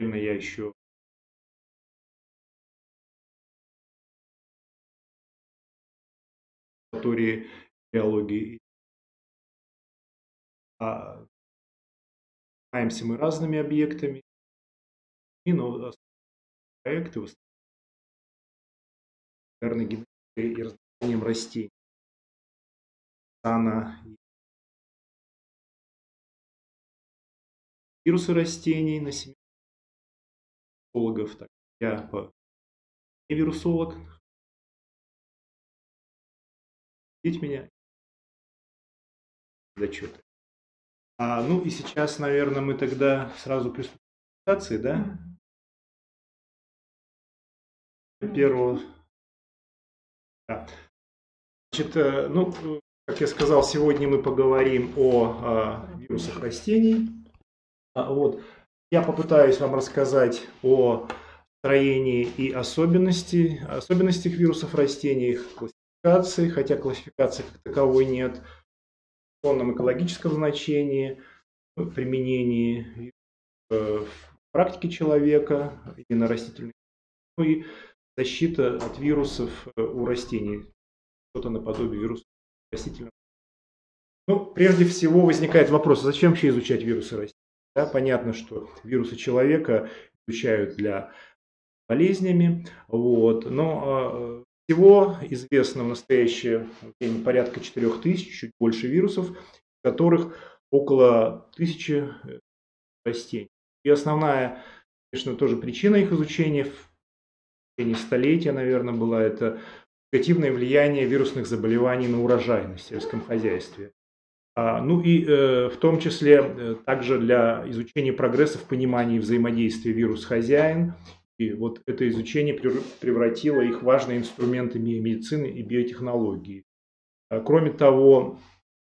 я еще истории биологии. А, занимаемся мы разными объектами, и но проекты в основном генетикой и размножением растений. Сана вирусы растений на семье вирусологов. Так, я по не вирусолог. Видите меня? Зачеты. А, ну и сейчас, наверное, мы тогда сразу приступим к презентации, да? Первого. Да. Значит, э, ну, как я сказал, сегодня мы поговорим о, о а, вирусах растений. А, вот. Я попытаюсь вам рассказать о строении и особенности, особенностях вирусов растений, их классификации, хотя классификации как таковой нет, в полном экологическом значении, применении в практике человека и на растительных, ну и защита от вирусов у растений, что-то наподобие вирусов растительного. Ну, прежде всего возникает вопрос, зачем вообще изучать вирусы растений? Да, понятно, что вирусы человека изучают для болезнями, вот, но а, всего известно в настоящее время порядка 4000, чуть больше вирусов, которых около тысячи э, растений. И основная, конечно, тоже причина их изучения в течение столетия, наверное, была это негативное влияние вирусных заболеваний на урожайность в сельском хозяйстве. А, ну и э, в том числе э, также для изучения прогресса в понимании взаимодействия вирус-хозяин. И вот это изучение превратило их в важные инструменты медицины и биотехнологии. А, кроме того,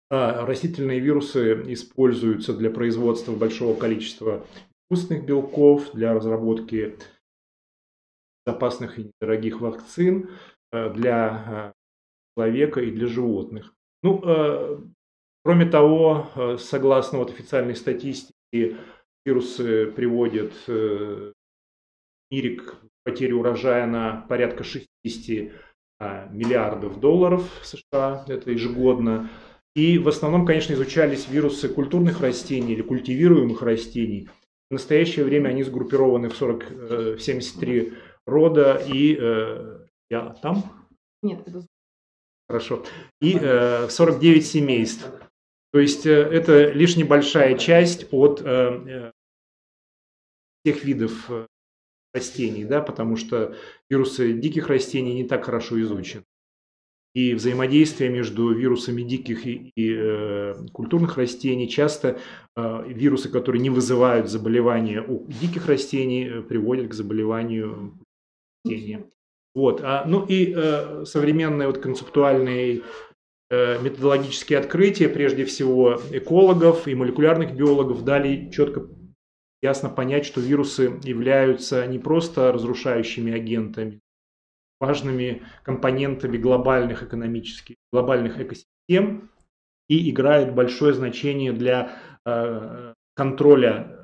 а, растительные вирусы используются для производства большого количества искусственных белков, для разработки безопасных и недорогих вакцин для человека и для животных. Ну, Кроме того, э, согласно вот официальной статистике, вирусы приводят э, в мире к потере урожая на порядка 60 а, миллиардов долларов США, это ежегодно. И в основном, конечно, изучались вирусы культурных растений или культивируемых растений. В настоящее время они сгруппированы в, 40, в 73 рода и... Я там? Нет, это... Хорошо. И 49 семейств. То есть э, это лишь небольшая часть от э, тех э, видов растений, да, потому что вирусы диких растений не так хорошо изучены. И взаимодействие между вирусами диких и, и э, культурных растений часто э, вирусы, которые не вызывают заболевания у диких растений, приводят к заболеванию растения. Вот. А, ну и э, современный вот концептуальный Э, методологические открытия, прежде всего экологов и молекулярных биологов, дали четко ясно понять, что вирусы являются не просто разрушающими агентами, важными компонентами глобальных экономических, глобальных экосистем и играют большое значение для э, контроля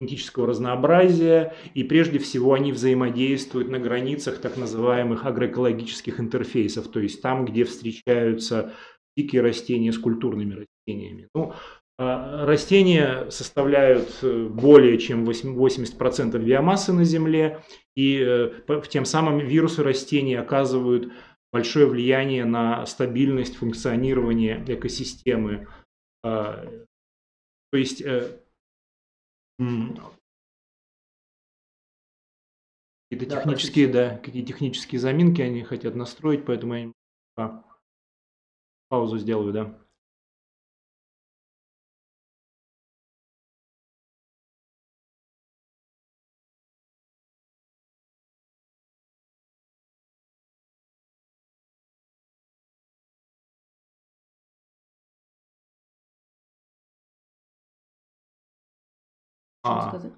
генетического разнообразия, и прежде всего они взаимодействуют на границах так называемых агроэкологических интерфейсов, то есть там, где встречаются дикие растения с культурными растениями. Ну, а, растения составляют э, более чем 80% биомассы на Земле, и э, тем самым вирусы растений оказывают большое влияние на стабильность функционирования экосистемы. А, то есть э, Какие-то да, технические, да, какие технические заминки они хотят настроить, поэтому я а, паузу сделаю, да. А, сказать.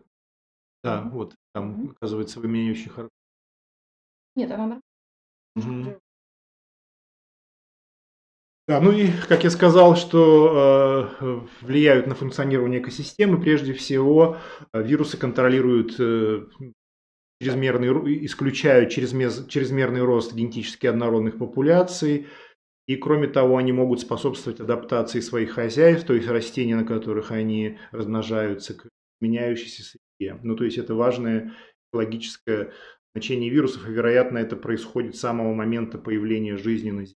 Да, вот, там, угу. оказывается, вы меня очень хорошо. Нет, она угу. Да, ну и, как я сказал, что э, влияют на функционирование экосистемы, прежде всего, э, вирусы контролируют э, чрезмерный, исключают чрезмер, чрезмерный рост генетически однородных популяций, и кроме того, они могут способствовать адаптации своих хозяев, то есть растений, на которых они размножаются, к меняющейся среде. Ну, то есть это важное экологическое значение вирусов, и, вероятно, это происходит с самого момента появления жизни на Земле.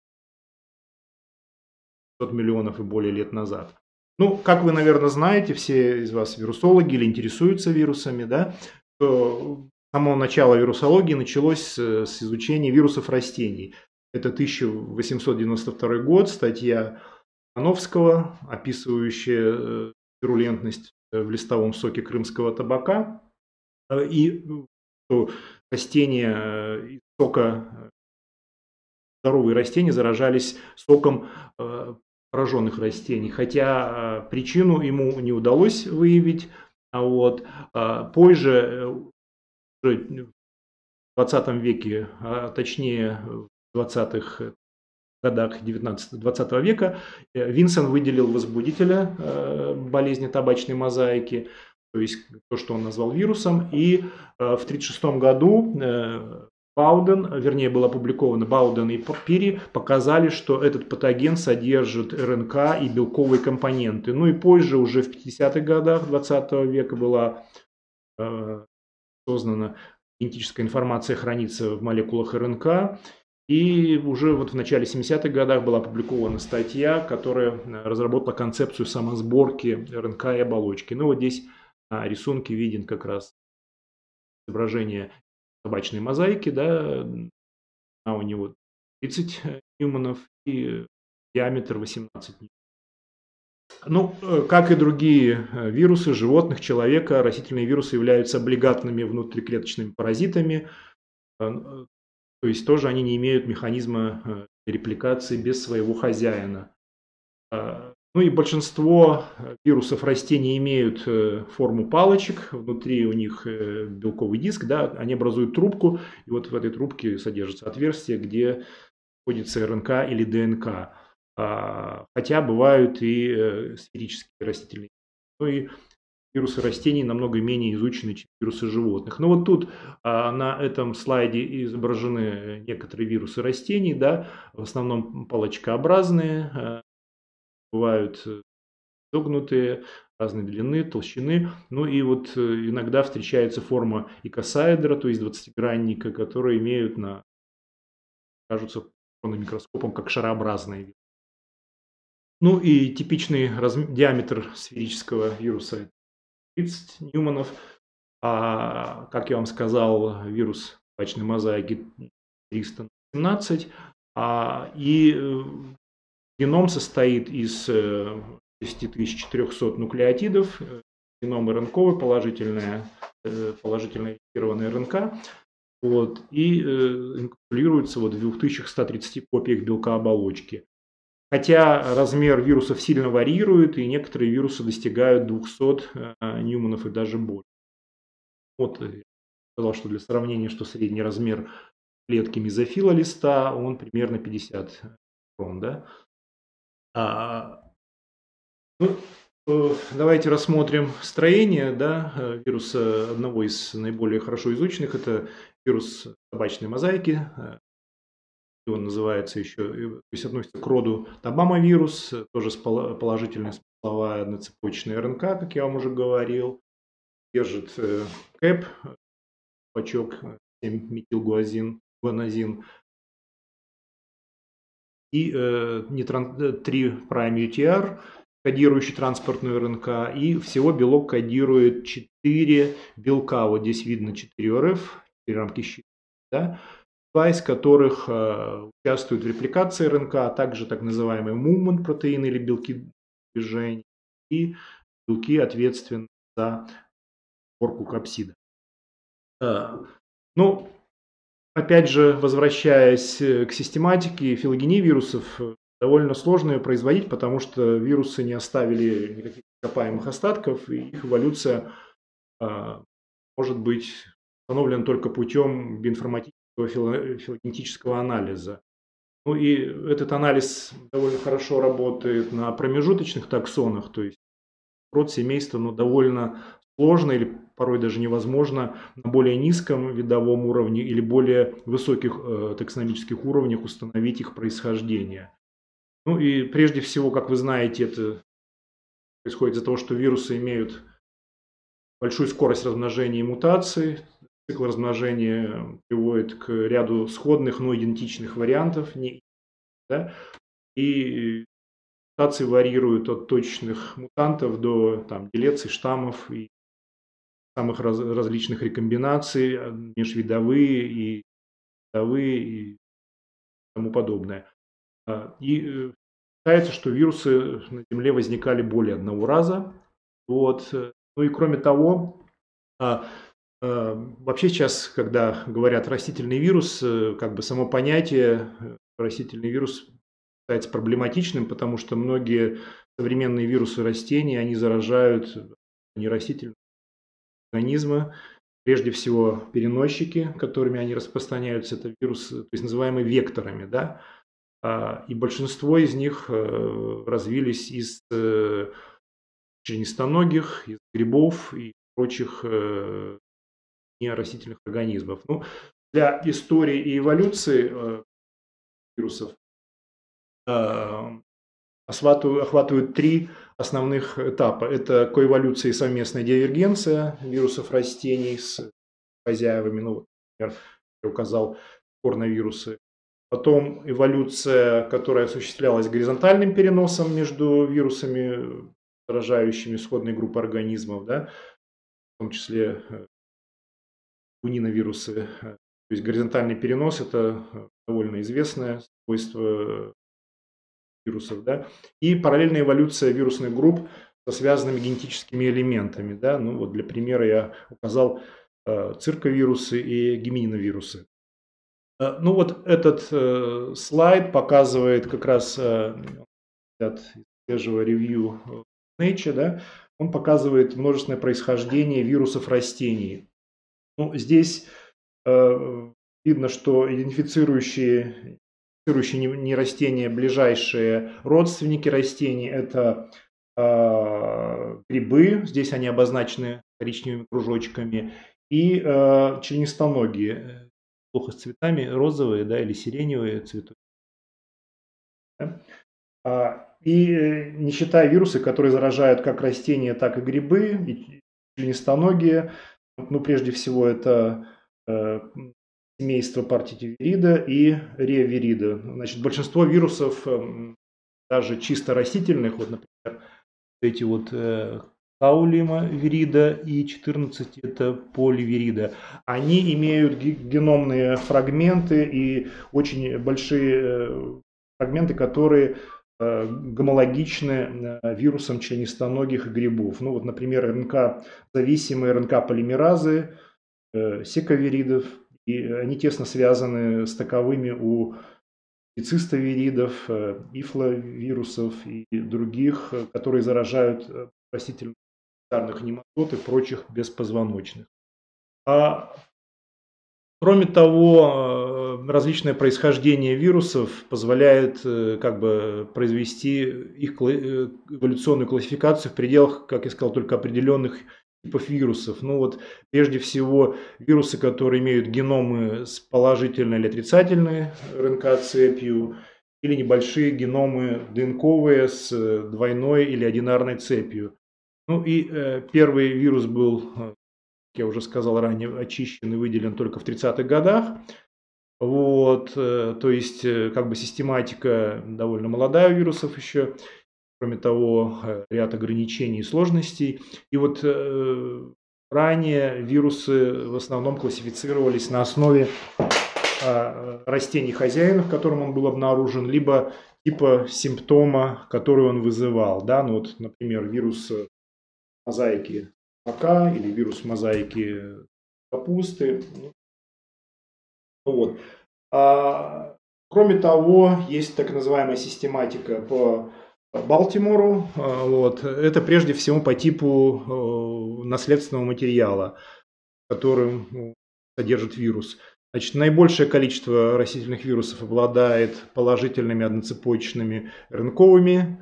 500 миллионов и более лет назад. Ну, как вы, наверное, знаете, все из вас вирусологи или интересуются вирусами, да, то с самого начала вирусологии началось с изучения вирусов растений. Это 1892 год, статья Ановского, описывающая э, вирулентность в листовом соке крымского табака. Э, и растения э, из сока здоровые растения заражались соком пораженных растений, хотя э, причину ему не удалось выявить. А вот э, позже, э, в 20 веке, а точнее в 20-х годах 19-20 века, Винсен выделил возбудителя болезни табачной мозаики, то есть то, что он назвал вирусом, и в 1936 году Бауден, вернее, было опубликовано Бауден и Пири, показали, что этот патоген содержит РНК и белковые компоненты. Ну и позже, уже в 50-х годах 20 века была э, создана генетическая информация хранится в молекулах РНК. И уже вот в начале 70-х годах была опубликована статья, которая разработала концепцию самосборки РНК и оболочки. Ну вот здесь на рисунке виден как раз изображение табачной мозаики, да, а у него 30 ньюманов и диаметр 18 ньюманов. Ну, э, как и другие э, вирусы животных, человека, растительные вирусы являются облигатными внутриклеточными паразитами, э, то есть тоже они не имеют механизма репликации без своего хозяина. Ну и большинство э, вирусов растений имеют э, форму палочек, внутри у них э, белковый диск, да, они образуют трубку, и вот в этой трубке содержится отверстие, где находится РНК или ДНК. А, хотя бывают и сферические растительные. Ну и вирусы растений намного менее изучены, чем вирусы животных. Но вот тут а, на этом слайде изображены некоторые вирусы растений, да, в основном палочкообразные, бывают э, изогнутые, разной длины, толщины. Ну и вот э, иногда встречается форма икосаэдра, то есть двадцатигранника, которые имеют на, кажутся микроскопом как шарообразные. Ну и типичный разм... диаметр сферического вируса 30 ньюманов. А, как я вам сказал, вирус табачной мозаики 317. А, и э, Геном состоит из 10400 э, нуклеотидов, геном РНК, положительная, э, инфицированная РНК, вот, и э, инкапсулируется вот в 2130 копиях белка оболочки. Хотя размер вирусов сильно варьирует, и некоторые вирусы достигают 200 ньюманов и даже больше. Вот я сказал, что для сравнения, что средний размер клетки мезофила листа, он примерно 50 микрон, да. А, ну, э, давайте рассмотрим строение да, э, вируса одного из наиболее хорошо изученных. Это вирус табачной мозаики. Э, он называется еще, то есть относится к роду табамовирус, тоже положительная смысловая одноцепочная РНК, как я вам уже говорил. Держит КЭП, пачок 7-метилгуазин, гуанозин и э, нейтрон, 3' э, UTR, кодирующий транспортную РНК, и всего белок кодирует 4 белка. Вот здесь видно 4 РФ, 4 рамки щита, да, из которых э, участвуют в репликации РНК, а также так называемые movement протеины или белки движения, и белки ответственны за сборку капсида. Э, ну, Опять же, возвращаясь э, к систематике филогении вирусов, довольно сложно ее производить, потому что вирусы не оставили никаких ископаемых остатков, и их эволюция может быть установлена только путем биинформатического филогенетического анализа. Ну и этот анализ довольно хорошо работает на промежуточных таксонах, то есть род семейства ну, довольно сложно или порой даже невозможно на более низком видовом уровне или более высоких э, таксономических уровнях установить их происхождение. Ну и прежде всего, как вы знаете, это происходит из-за того, что вирусы имеют большую скорость размножения и мутаций. Цикл размножения приводит к ряду сходных, но идентичных вариантов. Да? И мутации варьируют от точных мутантов до там, делеций, штаммов и самых раз, различных рекомбинаций, э, межвидовые и видовые и тому подобное. А, и э, считается, что вирусы на Земле возникали более одного раза. Вот. Ну и кроме того, а, вообще сейчас, когда говорят растительный вирус, э, как бы само понятие растительный вирус считается проблематичным, потому что многие современные вирусы растений, они заражают нерастительные организмы, прежде всего переносчики, которыми они распространяются, это вирусы, то есть называемые векторами, да, а, и большинство из них э, развились из э, членистоногих, из грибов и прочих э, нерастительных организмов. Ну, для истории и эволюции вирусов охватывают три основных этапа. Это коэволюция и совместная дивергенция вирусов растений с хозяевами, ну, например, я указал коронавирусы. Потом эволюция, которая осуществлялась горизонтальным переносом между вирусами, заражающими сходные группы организмов, да, в том числе униновирусы. То есть горизонтальный перенос – это довольно известное свойство вирусов, да, и параллельная эволюция вирусных групп со связанными генетическими элементами, да, ну вот для примера я указал э, цирковирусы и гемининовирусы. Э, ну вот этот э, слайд показывает как раз э, от свежего ревью Nature, да, он показывает множественное происхождение вирусов растений. Ну, здесь э, видно, что идентифицирующие не, не растения, ближайшие родственники растений – это э, грибы, здесь они обозначены коричневыми кружочками, и э, членистоногие, плохо с цветами, розовые да, или сиреневые цветы. Да? А, и э, не считая вирусы, которые заражают как растения, так и грибы, и членистоногие, ну, прежде всего, это э, семейства партитивирида и реавирида. Значит, большинство вирусов, эм, даже чисто растительных, вот, например, эти вот э, Каулима вирида и 14 это поливирида. Они имеют геномные фрагменты и очень большие э, фрагменты, которые э, гомологичны вирусам членистоногих и грибов. Ну вот, например, РНК-зависимые РНК-полимеразы, секаверидов, и они тесно связаны с таковыми у цистовиридов, э, ифловирусов и других, э, которые заражают э, растительных нематод и прочих беспозвоночных. А Кроме того, различное происхождение вирусов позволяет как бы произвести их эволюционную классификацию в пределах, как я сказал, только определенных типов вирусов. Ну вот, прежде всего, вирусы, которые имеют геномы с положительной или отрицательной РНК-цепью, или небольшие геномы ДНКовые с двойной или одинарной цепью. Ну и э, первый вирус был, как я уже сказал ранее, очищен и выделен только в 30-х годах. Вот, э, то есть, э, как бы систематика довольно молодая у вирусов еще. Кроме того, э, ряд ограничений и сложностей. И вот ранее вирусы в основном классифицировались на основе э, растений хозяина, в котором он был обнаружен, либо типа симптома, который он вызывал. Да? Ну, вот, например, вирус мозаики мака или вирус мозаики капусты. Ну, вот. А, кроме того, есть так называемая систематика по Балтимору. А, вот. Это прежде всего по типу э, наследственного материала, который ну, содержит вирус. Значит, наибольшее количество растительных вирусов обладает положительными одноцепочечными РНКовыми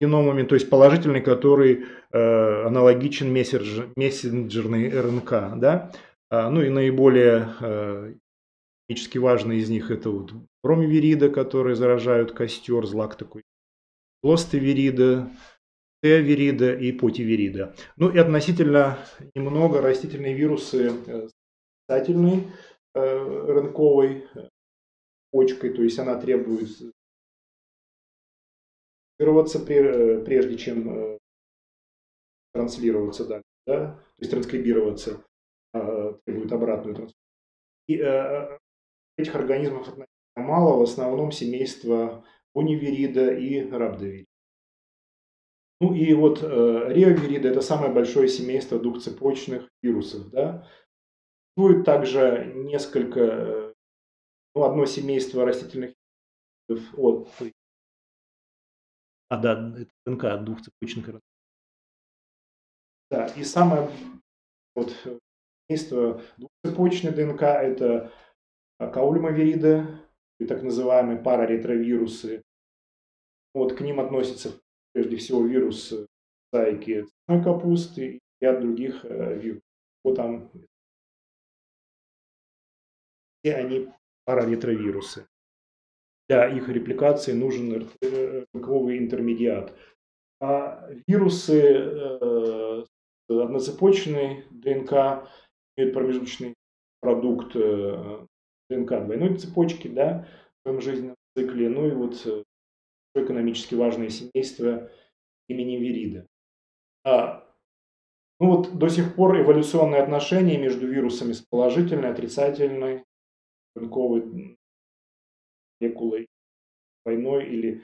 геномами, то есть положительный, который э, аналогичен мессенджер, мессенджерной РНК. Да? А, ну и наиболее э, Технически важные из них это вот бромивирида, которые заражают костер, злак такой, лостовирида, теовирида и потиверида. Ну и относительно немного растительные вирусы с питательной э, рынковой почкой, то есть она требует э, прежде чем э, транслироваться дальше, да? то есть транскрибироваться, э, требует обратную трансляцию. И Этих организмов относительно мало, в основном семейство унивирида и рабдовирида. Ну и вот э, реовирида – это самое большое семейство двухцепочных вирусов. Да? Существует также несколько, э, ну, одно семейство растительных вирусов от а, да, это ДНК двухцепочных Да, и самое вот, семейство двухцепочной ДНК – это каулимовириды и так называемые параретровирусы. Вот к ним относятся прежде всего вирусы зайки цветной капусты и ряд других э, вирусов. Вот там все они параретровирусы. Для их репликации нужен белковый интермедиат. А вирусы э, одноцепочной ДНК имеют промежуточный продукт э, ДНК двойной цепочки, да, в своем жизненном цикле, ну и вот э, экономически важное семейство имени Верида. А, ну вот до сих пор эволюционные отношения между вирусами с положительной, отрицательной, ДНКовой молекулой, двойной или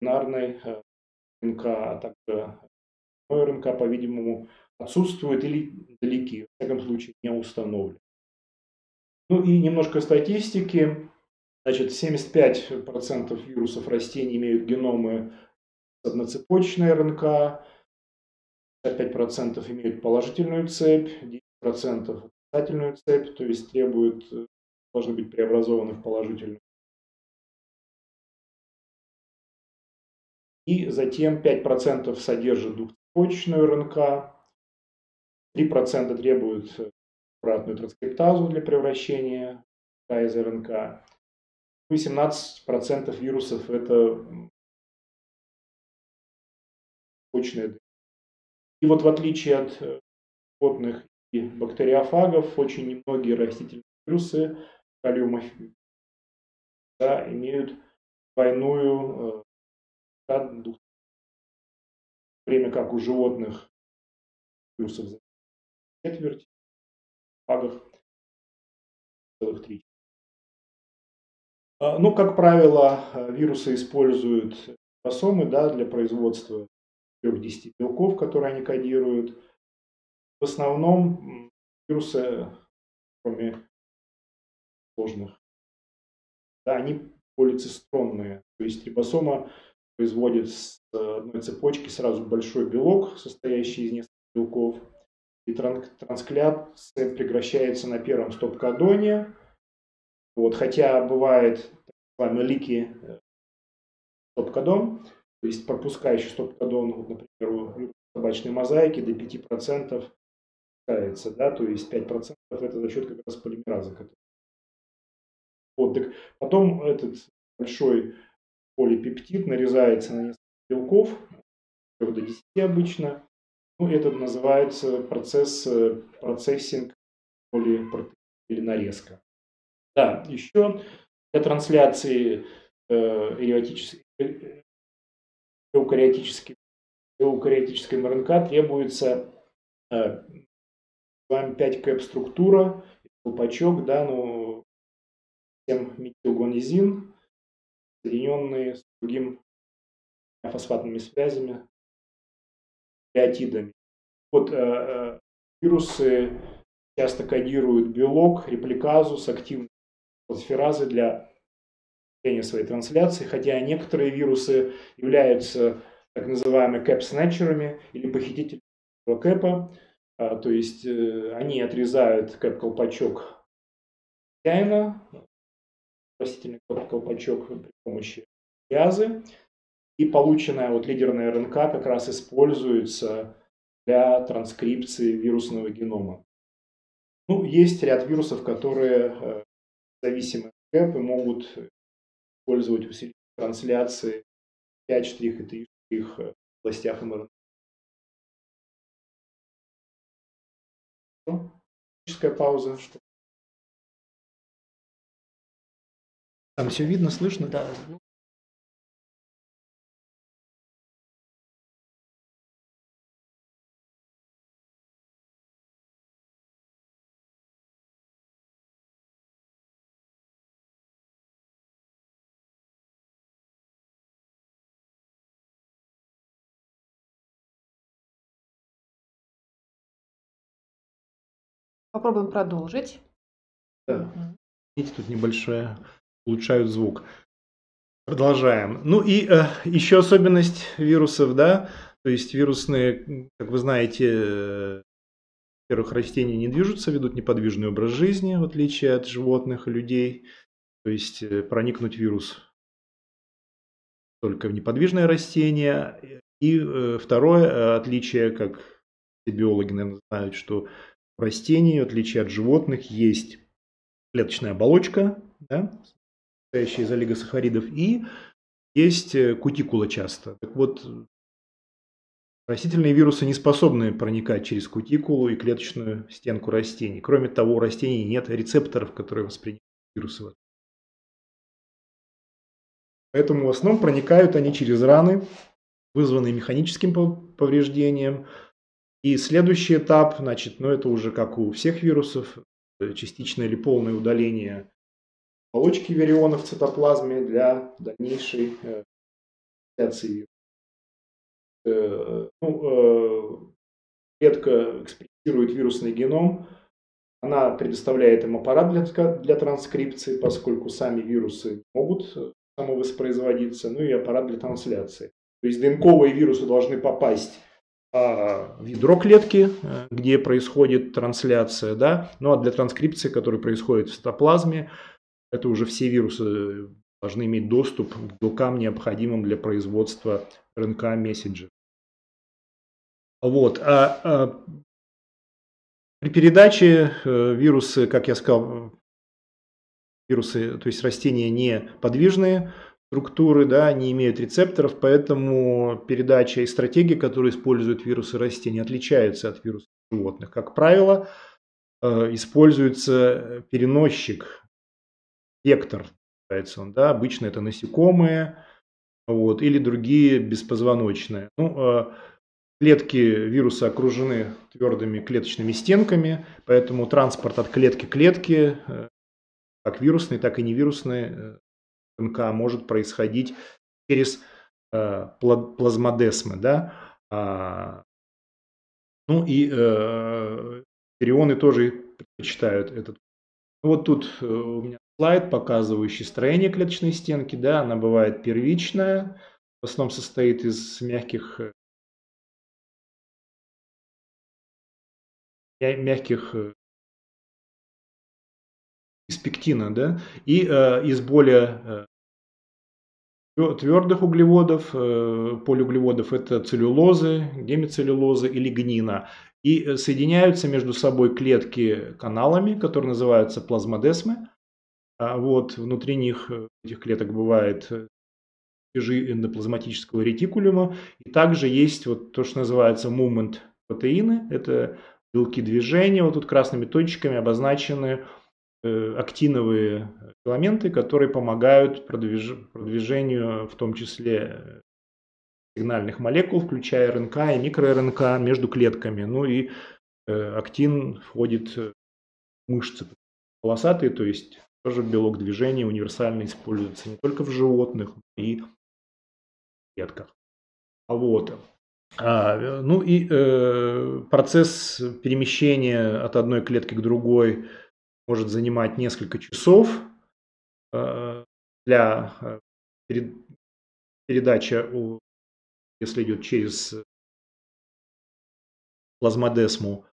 бинарной э, РНК, а также РНК, по-видимому, отсутствуют или далеки, в всяком случае не установлены. Ну и немножко статистики. Значит, 75% вирусов растений имеют геномы с одноцепочной РНК, 55% имеют положительную цепь, 10% отрицательную цепь, то есть требуют, должны быть преобразованы в положительную. И затем 5% содержат двухцепочечную РНК, 3% требуют обратную транскриптазу для превращения из РНК. 18% вирусов – это почная И вот в отличие от э, животных и бактериофагов, очень немногие растительные вирусы калиумофилы да, имеют двойную э, время как у животных вирусов четверть, фагах целых три. А, ну, как правило, вирусы используют рибосомы да, для производства 3-10 белков, которые они кодируют. В основном вирусы, кроме сложных, да, они полицистронные. То есть рибосома производит с одной цепочки сразу большой белок, состоящий из нескольких белков и трансляция прекращается на первом стоп-кадоне. Вот, хотя бывает так называемый лики э, стоп-кадон, то есть пропускающий стоп-кадон, вот, например, у табачной мозаики до 5% пропускается, да, то есть 5% это за счет как раз полимераза. Вот, так потом этот большой полипептид нарезается на несколько белков, до 10 обычно, ну, это называется процесс, э, процессинг или, или нарезка. Да, еще для трансляции э, эукариотической, эукариотической, эукариотической РНК требуется э, 5 кэп структура, колпачок, да, ну, 7 метилгонизин, соединенные с другим фосфатными связями нуклеотидами. Вот э, э, вирусы часто кодируют белок, репликазу с активной фосфоразы для своей трансляции, хотя некоторые вирусы являются так называемыми кэп-снетчерами или похитителями кэпа, а, то есть э, они отрезают кэп-колпачок хозяина, растительный колпачок при помощи язы, и полученная вот лидерная РНК как раз используется для транскрипции вирусного генома. Ну, есть ряд вирусов, которые э, зависимы от ГЭП и могут использовать усилитель трансляции 5 штрих и 3 штрих в областях МРНК. Техническая пауза. Там все видно, слышно? Да. Попробуем продолжить. Да. Видите, тут небольшое улучшают звук. Продолжаем. Ну и э, еще особенность вирусов, да, то есть вирусные, как вы знаете, э, во-первых, растения не движутся, ведут неподвижный образ жизни, в отличие от животных и людей. То есть э, проникнуть вирус только в неподвижное растение. И э, второе э, отличие, как биологи, наверное, знают, что у растений, в отличие от животных, есть клеточная оболочка, да, состоящая из олигосахаридов, и есть э, кутикула часто. Так вот, растительные вирусы не способны проникать через кутикулу и клеточную стенку растений. Кроме того, у растений нет рецепторов, которые воспринимают вирусы. Поэтому в основном проникают они через раны, вызванные механическим повреждением. И следующий этап, значит, ну это уже как у всех вирусов, э, частичное или полное удаление оболочки вириона в цитоплазме для дальнейшей вируса. Ну, клетка экспрессирует вирусный геном, она предоставляет им аппарат для, для транскрипции, поскольку сами вирусы могут самовоспроизводиться, ну и аппарат для трансляции. То есть ДНКовые вирусы должны попасть ядро клетки, э, где происходит трансляция, да, ну а для транскрипции, которая происходит в цитоплазме, это уже все вирусы должны иметь доступ к белкам, необходимым для производства РНК-мессенджеров. Вот. А, а при передаче э, вирусы, как я сказал, вирусы, то есть растения не подвижные структуры, да, не имеют рецепторов, поэтому передача и стратегия, которую используют вирусы растений, отличаются от вирусов животных. Как правило, э, используется переносчик вектор, называется он, да, обычно это насекомые, вот, или другие беспозвоночные. Ну, а клетки вируса окружены твердыми клеточными стенками, поэтому транспорт от клетки к клетке, э, как вирусный, так и невирусный э, РНК может происходить через э, плазмодесмы, да. А, ну и э, перионы тоже предпочитают этот. Вот тут у меня слайд, показывающий строение клеточной стенки. Да, она бывает первичная, в основном состоит из мягких э, мягких э, из пектина, да, и э, из более э, твердых углеводов, э, полиуглеводов это целлюлозы, гнина. И э, соединяются между собой клетки каналами, которые называются плазмодесмы. А вот внутри них, э, этих клеток, бывает э, эндоплазматического ретикулюма. И также есть вот то, что называется movement протеины. Это белки движения. Вот тут красными точками обозначены э, актиновые филаменты, которые помогают продвиж... продвижению в том числе сигнальных молекул, включая РНК и микроРНК между клетками. Ну и актин входит в мышцы полосатые, то есть тоже белок движения универсально используется не только в животных, но и в клетках. А вот. А, ну и э, процесс перемещения от одной клетки к другой может занимать несколько часов. Э, для э, перед, передачи, если идет через плазмодесму,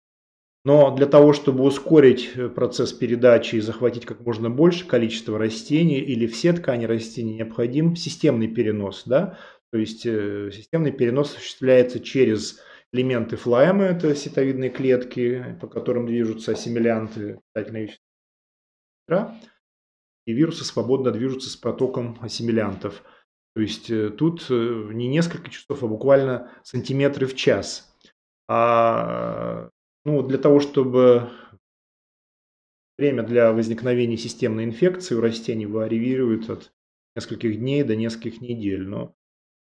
Но для того, чтобы ускорить э, процесс передачи и захватить как можно больше количество растений или все ткани растений, необходим системный перенос. Да? То есть системный перенос осуществляется через элементы флоэма, это сетовидные клетки, по которым движутся ассимилянты, питательные вещества, и вирусы свободно движутся с потоком ассимилянтов. То есть э, тут э, не несколько часов, а буквально сантиметры в час. А ну, для того, чтобы время для возникновения системной инфекции у растений варьирует от нескольких дней до нескольких недель. Но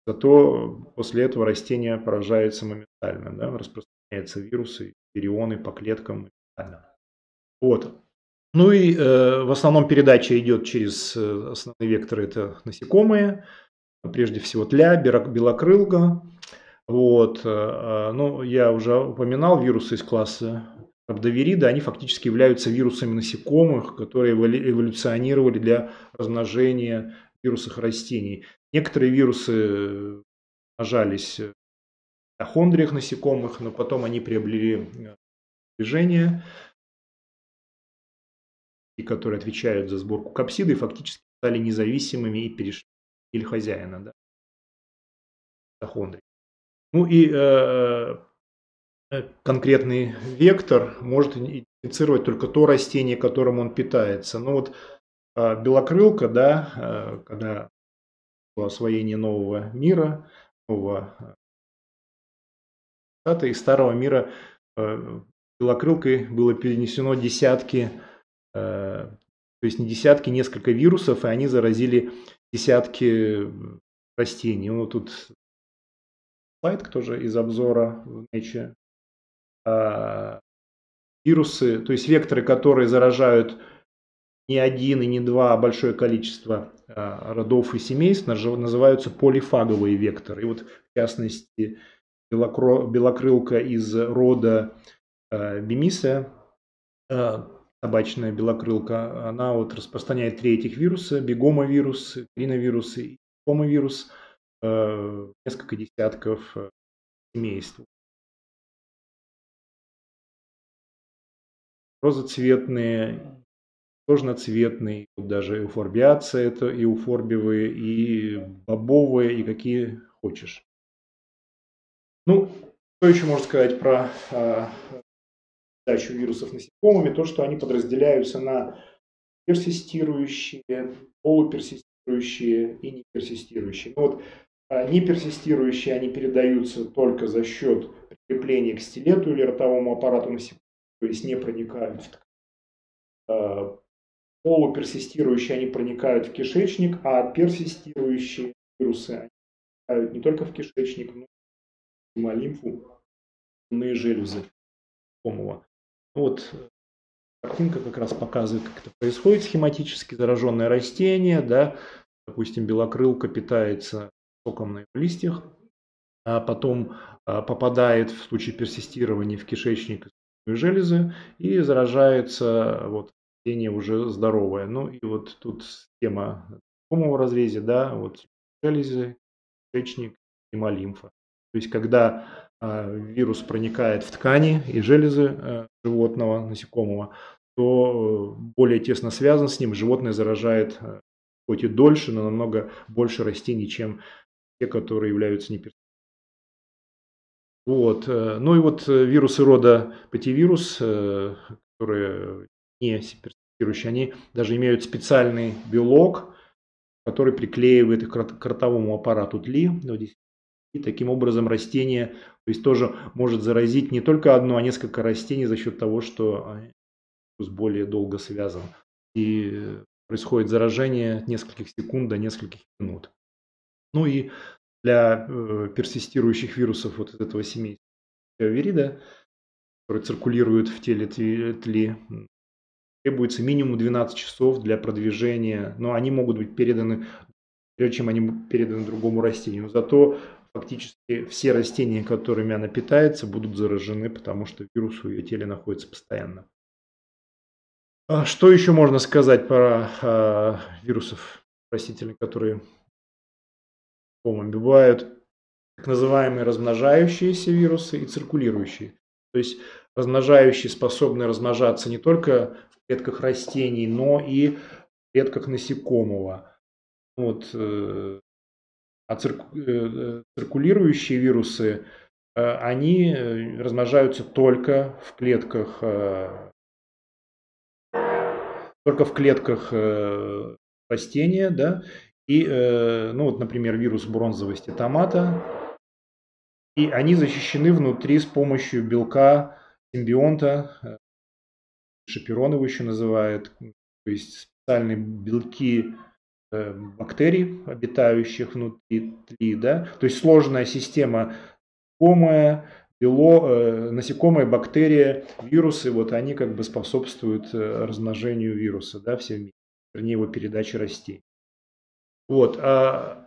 зато после этого растение поражается моментально, да, распространяются вирусы, вирионы по клеткам. Вот. Ну и э, в основном передача идет через э, основные векторы, это насекомые, прежде всего тля, белокрылка. Вот. Э, э, ну, я уже упоминал вирусы из класса Рhabdoviрида, они фактически являются вирусами насекомых, которые эволюционировали для размножения вирусов растений. Некоторые вирусы нажались в митохондриях насекомых, но потом они приобрели э, движение, которые отвечают за сборку капсиды, и фактически стали независимыми и перешли или хозяина, да, митохондрий. Ну и э, э, конкретный вектор может идентифицировать только то растение, которым он питается. Ну вот э, белокрылка, да, э, когда освоение нового мира, нового штата, из старого мира э, белокрылкой было перенесено десятки, э, то есть не десятки, несколько вирусов, и они заразили десятки растений. Вот тут слайд тоже из обзора в Nature. А, вирусы, то есть векторы, которые заражают не один и не два, а большое количество а, родов и семейств, называются полифаговые векторы. И вот в частности белокрылка из рода а, Бемиса табачная белокрылка, она вот распространяет три этих вируса, бегомовирус, криновирус и комовирус, э, несколько десятков э, семейств. Розоцветные, сложноцветные, даже эуфорбиация, это и уфорбивые, и бобовые, и какие хочешь. Ну, что еще можно сказать про а, передачу вирусов насекомыми, то, что они подразделяются на персистирующие, полуперсистирующие и неперсистирующие. Ну вот а, неперсистирующие они передаются только за счет прикрепления к стилету или ротовому аппарату насекомых, то есть не проникают в ткань. А, полуперсистирующие они проникают в кишечник, а персистирующие вирусы проникают не только в кишечник, но и в лимфу, железы насекомого. Вот картинка как раз показывает, как это происходит схематически. Зараженное растение, да, допустим, белокрылка питается соком на листьях, а потом а, попадает в случае персистирования в кишечник железы и заражается вот растение уже здоровое. Ну и вот тут схема в таком разрезе, да, вот железы, кишечник, гемолимфа. То есть когда вирус проникает в ткани и железы э, животного, насекомого, то э, более тесно связан с ним, животное заражает э, хоть и дольше, но намного больше растений, чем те, которые являются неперспективными. Вот. Ну и вот вирусы рода пативирус, которые не персистирующие, они даже имеют специальный белок, который приклеивает к ротовому аппарату тли. И таким образом растение то есть тоже может заразить не только одно, а несколько растений за счет того, что вирус более долго связан. И происходит заражение от нескольких секунд до нескольких минут. Ну и для э, персистирующих вирусов вот этого семейства вирида, который циркулирует в теле тли, требуется минимум 12 часов для продвижения, но они могут быть переданы, прежде чем они переданы другому растению. Зато фактически все растения, которыми она питается, будут заражены, потому что вирус в ее теле находится постоянно. А что еще можно сказать про а, вирусов растительных, которые бывают так называемые размножающиеся вирусы и циркулирующие. То есть размножающие способны размножаться не только в клетках растений, но и в клетках насекомого. Вот, э, а циркулирующие вирусы, они размножаются только в клетках только в клетках растения, да, и, ну вот, например, вирус бронзовости томата, и они защищены внутри с помощью белка симбионта, э, шаперон его еще называют, то есть специальные белки э, бактерий, обитающих внутри да, то есть сложная система насекомое, бело, э, насекомые, бактерии, вирусы, вот они как бы способствуют размножению вируса, да, все вместе, вернее его передаче растений. Вот, а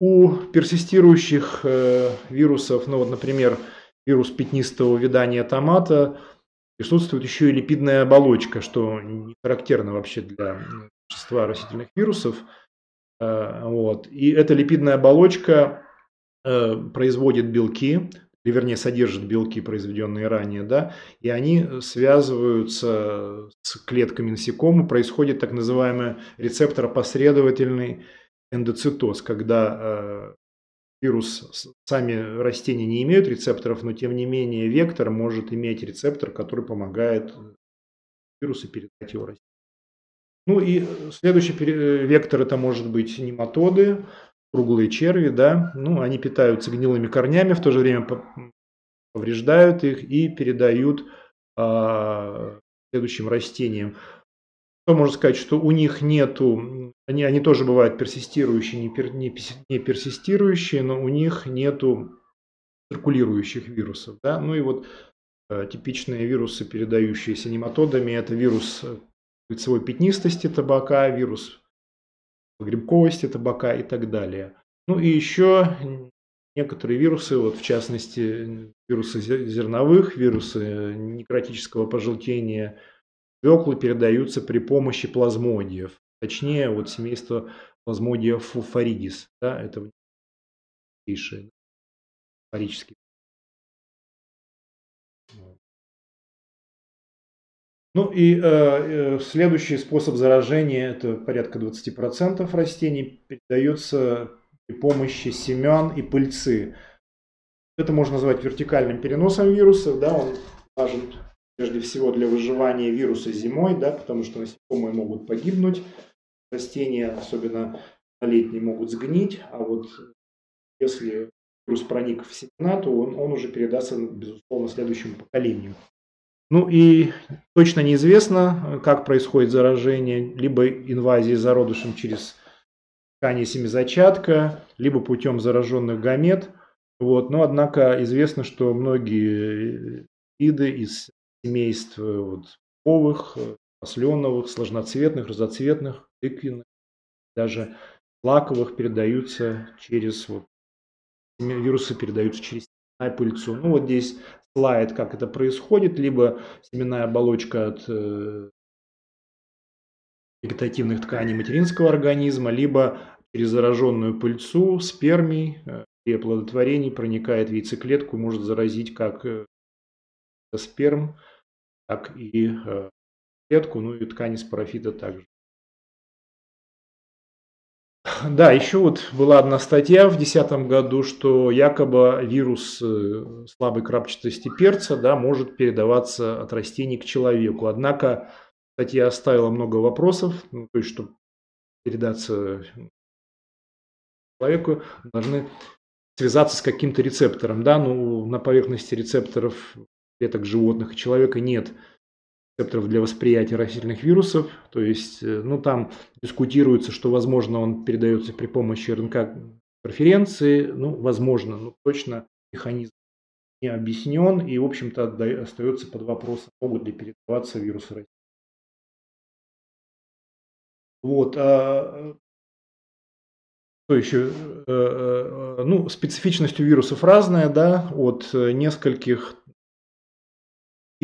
у персистирующих э, вирусов, ну вот, например, вирус пятнистого видания томата, присутствует еще и липидная оболочка, что не характерно вообще для большинства растительных вирусов. Э, вот. И эта липидная оболочка э, производит белки, или вернее содержит белки, произведенные ранее, да, и они связываются с клетками насекомых, происходит так называемый рецептор-последовательный эндоцитоз, когда э, вирус, сами растения не имеют рецепторов, но тем не менее вектор может иметь рецептор, который помогает вирусу передать его растению. Ну и следующий э, вектор это может быть нематоды, круглые черви, да, ну они питаются гнилыми корнями, в то же время повреждают их и передают а, следующим растениям. Что можно сказать, что у них нету, они, они тоже бывают персистирующие, не, пер, не, не персистирующие, но у них нету циркулирующих вирусов. Да? Ну и вот э, типичные вирусы, передающиеся нематодами, это вирус лицевой пятнистости табака, вирус грибковости табака и так далее. Ну и еще некоторые вирусы, вот в частности вирусы зерновых, вирусы некротического пожелтения – Свеклы передаются при помощи плазмодиев. Точнее, вот семейство плазмодиев фуфоридис. Да, это фарические. Ну и э, э, следующий способ заражения, это порядка 20% растений, передается при помощи семян и пыльцы. Это можно назвать вертикальным переносом вирусов, да, он важен прежде всего для выживания вируса зимой, да, потому что насекомые могут погибнуть, растения, особенно летние, могут сгнить, а вот если вирус проник в семена, то он, он уже передастся, безусловно, следующему поколению. Ну и точно неизвестно, как происходит заражение, либо инвазии зародышем через ткани семизачатка, либо путем зараженных гамет. Вот. Но, однако, известно, что многие виды из семейств э, вот, повых, э, масленовых, сложноцветных, разноцветных, тыквенных, даже лаковых передаются через вот, вирусы передаются через пыльцу. Ну вот здесь слайд, как это происходит, либо семенная оболочка от э, вегетативных тканей материнского организма, либо через зараженную пыльцу спермий э, при оплодотворении проникает в яйцеклетку, может заразить как э, сперм, так и клетку, ну и ткани спорофита также. Да, еще вот была одна статья в 2010 году, что якобы вирус э, слабой крапчатости перца да, может передаваться от растений к человеку. Однако статья оставила много вопросов, ну, то есть, чтобы передаться человеку, должны связаться с каким-то рецептором. Да? Ну, на поверхности рецепторов клеток животных и человека нет рецепторов для восприятия растительных вирусов. То есть, э, ну, там дискутируется, что, возможно, он передается при помощи РНК-преференции. Ну, возможно, но точно механизм не объяснен и, в общем-то, остается под вопросом, могут ли передаваться вирусы. Вот. А, что еще? Э, э, ну, специфичность у вирусов разная, да, от нескольких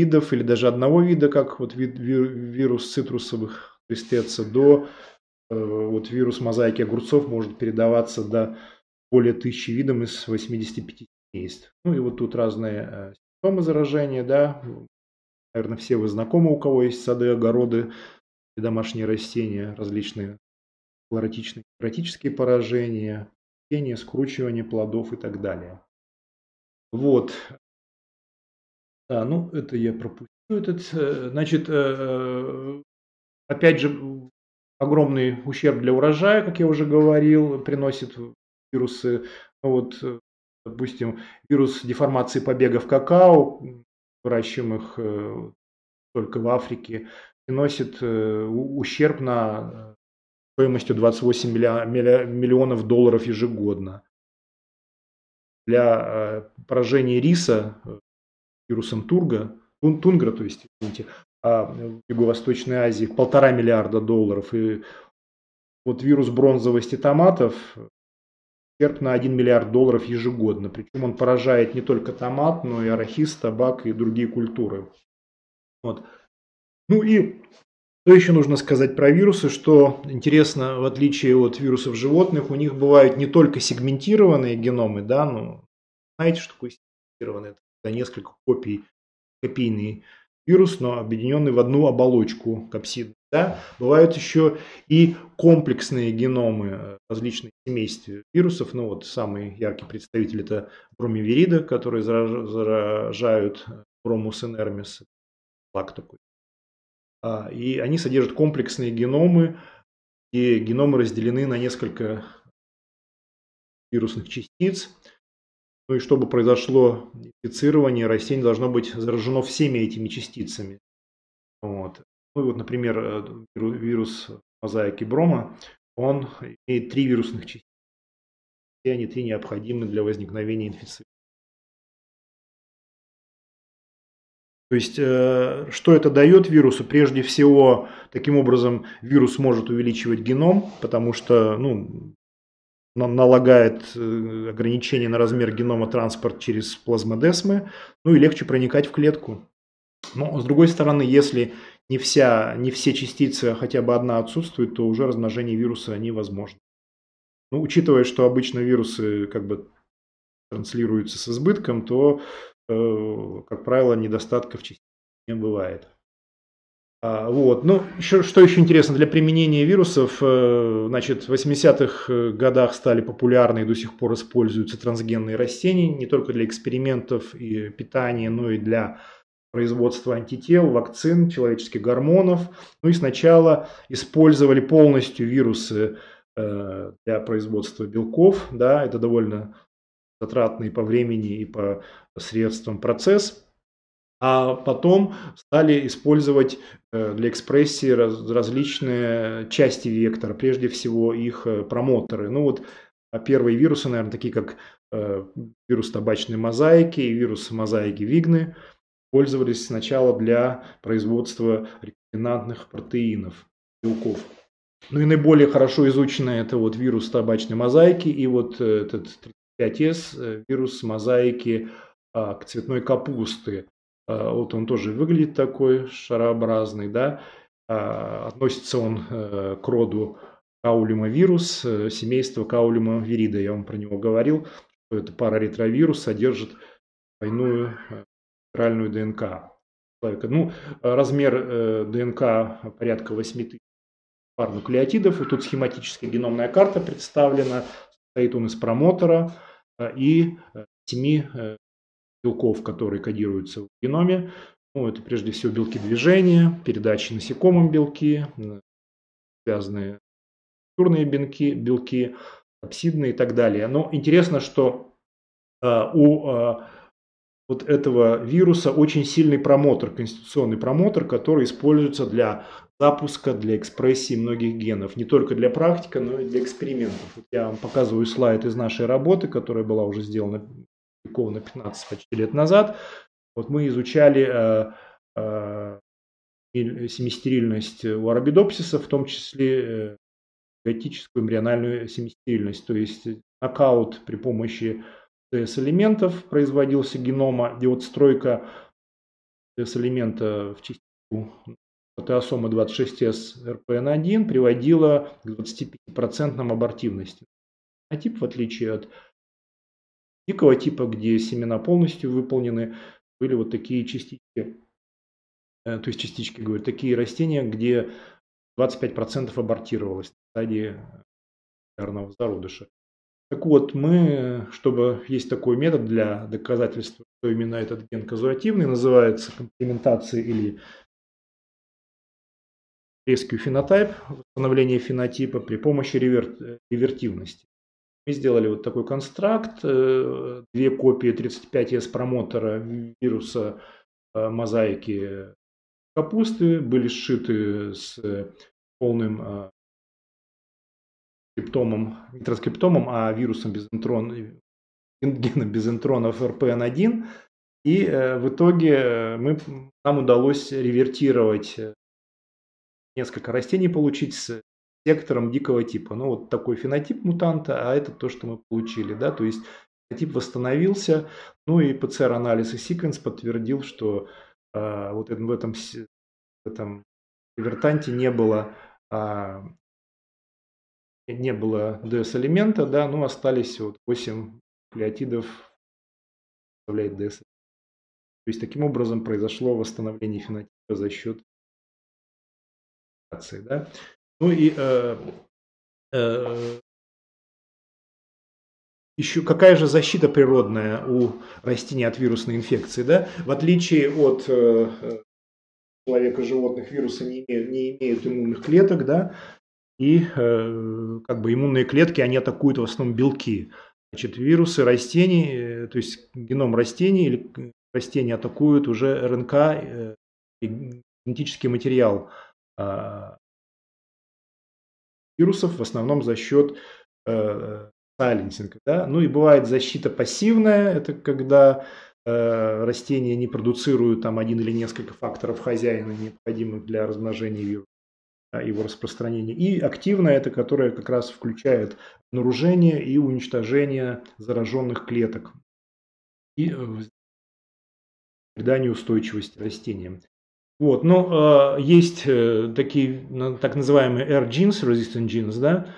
видов или даже одного вида, как вот вид, вирус цитрусовых тристеца, до э, вот вирус мозаики огурцов может передаваться до более тысячи видов из 85 семейств. Ну и вот тут разные э, симптомы заражения, да, наверное, все вы знакомы, у кого есть сады, огороды и домашние растения, различные хлоротичные, хлоротические поражения, пение, скручивание плодов и так далее. Вот. Да, ну это я пропустил. Этот, э, значит, э, э, опять же, огромный ущерб для урожая, как я уже говорил, приносит вирусы. Вот, допустим, вирус деформации побегов какао, выращиваемых только в Африке, приносит ущерб на стоимостью 28 миллионов долларов ежегодно. Для поражения риса вирусом Турга, Тунгра, то есть, извините, а в Юго-Восточной Азии полтора миллиарда долларов. И вот вирус бронзовости томатов ущерб на 1 миллиард долларов ежегодно. Причем он поражает не только томат, но и арахис, табак и другие культуры. Вот. Ну и что еще нужно сказать про вирусы, что интересно, в отличие от вирусов животных, у них бывают не только сегментированные геномы, да, ну, знаете, что такое сегментированный? Это несколько копий, копийный вирус, но объединенный в одну оболочку капсид. Да? Бывают еще и комплексные геномы э, различных семейств вирусов. Ну вот самый яркий представитель это бромивирида, которые заражают бромус инермис, лак такой. А, и они содержат комплексные геномы, где геномы разделены на несколько вирусных частиц. Ну и чтобы произошло инфицирование, растение должно быть заражено всеми этими частицами. Вот. Ну и вот, например, э, вирус мозаики брома, он имеет три вирусных частицы. Все они три необходимы для возникновения инфицирования. То есть, э, что это дает вирусу? Прежде всего, таким образом, вирус может увеличивать геном, потому что ну, налагает э, ограничение на размер генома транспорт через плазмодесмы, ну и легче проникать в клетку. Но, с другой стороны, если не, вся, не все частицы, а хотя бы одна отсутствует, то уже размножение вируса невозможно. Ну, учитывая, что обычно вирусы как бы транслируются с избытком, то Э, как правило, недостатков не бывает. А, вот. Ну, еще, что еще интересно, для применения вирусов, э, значит, в 80-х э, годах стали популярны и до сих пор используются трансгенные растения, не только для экспериментов и питания, но и для производства антител, вакцин, человеческих гормонов. Ну и сначала использовали полностью вирусы для производства белков, да, это довольно затратный по времени и по средствам процесс, а потом стали использовать э, для экспрессии различные части вектора, прежде всего их э, промоторы. Ну вот а первые вирусы, наверное, такие как э, вирус табачной мозаики и вирус мозаики Вигны, пользовались сначала для производства рекомбинантных протеинов, белков. Ну и наиболее хорошо изученный это вот вирус табачной мозаики и вот этот 5С, вирус мозаики а, к цветной капусты. А, вот он тоже выглядит такой шарообразный, да. А, относится он э, к роду каулимовирус, э, семейства каулимовирида. Я вам про него говорил, что это параретровирус, содержит двойную спиральную э, ДНК. Ну, размер ДНК порядка 8 тысяч пар нуклеотидов. И тут схематическая геномная карта представлена. Состоит он из промотора и семи белков, которые кодируются в геноме. Ну, это прежде всего белки движения, передачи насекомым белки, связанные структурные белки, белки, апсидные и так далее. Но интересно, что э, у э, вот этого вируса очень сильный промотор, конституционный промотор, который используется для запуска, для экспрессии многих генов. Не только для практики, но и для экспериментов. Вот я вам показываю слайд из нашей работы, которая была уже сделана опубликовано 15 почти лет назад. Вот мы изучали э, э, семистерильность у арабидопсиса, в том числе э, готическую эмбриональную семистерильность, то есть нокаут при помощи ТС-элементов производился генома, и вот стройка ТС-элемента в частичку протеосомы 26С РПН1 приводила к 25% абортивности. А тип, в отличие от дикого типа, где семена полностью выполнены, были вот такие частички, то есть частички, говорю, такие растения, где 25% абортировалось на стадии полярного зародыша. Так вот, мы, чтобы есть такой метод для доказательства, что именно этот ген казуативный, называется комплементация или rescue фенотип, восстановление фенотипа при помощи ревер, ревертивности. Мы сделали вот такой констракт, э, две копии 35S промотора вируса э, мозаики капусты были сшиты с полным э, скриптомом, не транскриптомом, а вирусом безинтрон, геном безинтронов RPN1. И в итоге мы, нам удалось ревертировать несколько растений, получить с сектором дикого типа. Ну, вот такой фенотип мутанта, а это то, что мы получили. Да? То есть фенотип восстановился, ну и ПЦР-анализ и секвенс подтвердил, что э, вот в этом, в этом ревертанте не было а, не было DS-элемента, да, но остались вот 8 нуклеотидов, составляет DS. То есть таким образом произошло восстановление фенотипа за счет да. Ну и э, э, еще какая же защита природная у растений от вирусной инфекции, да? В отличие от э, человека животных вирусы не имеют, не имеют иммунных клеток, да, и э, как бы иммунные клетки, они атакуют в основном белки. Значит, вирусы растений, э, то есть геном растений или растения атакуют уже РНК, э, генетический материал э, вирусов в основном за счет э, сайленсинга. Да? Ну и бывает защита пассивная, это когда э, растения не продуцируют там один или несколько факторов хозяина, необходимых для размножения вируса его распространения. И активная это, которая как раз включает обнаружение и уничтожение зараженных клеток и э, придание устойчивости растениям. Вот, но э, есть э, такие так называемые R-genes, resistant genes, да,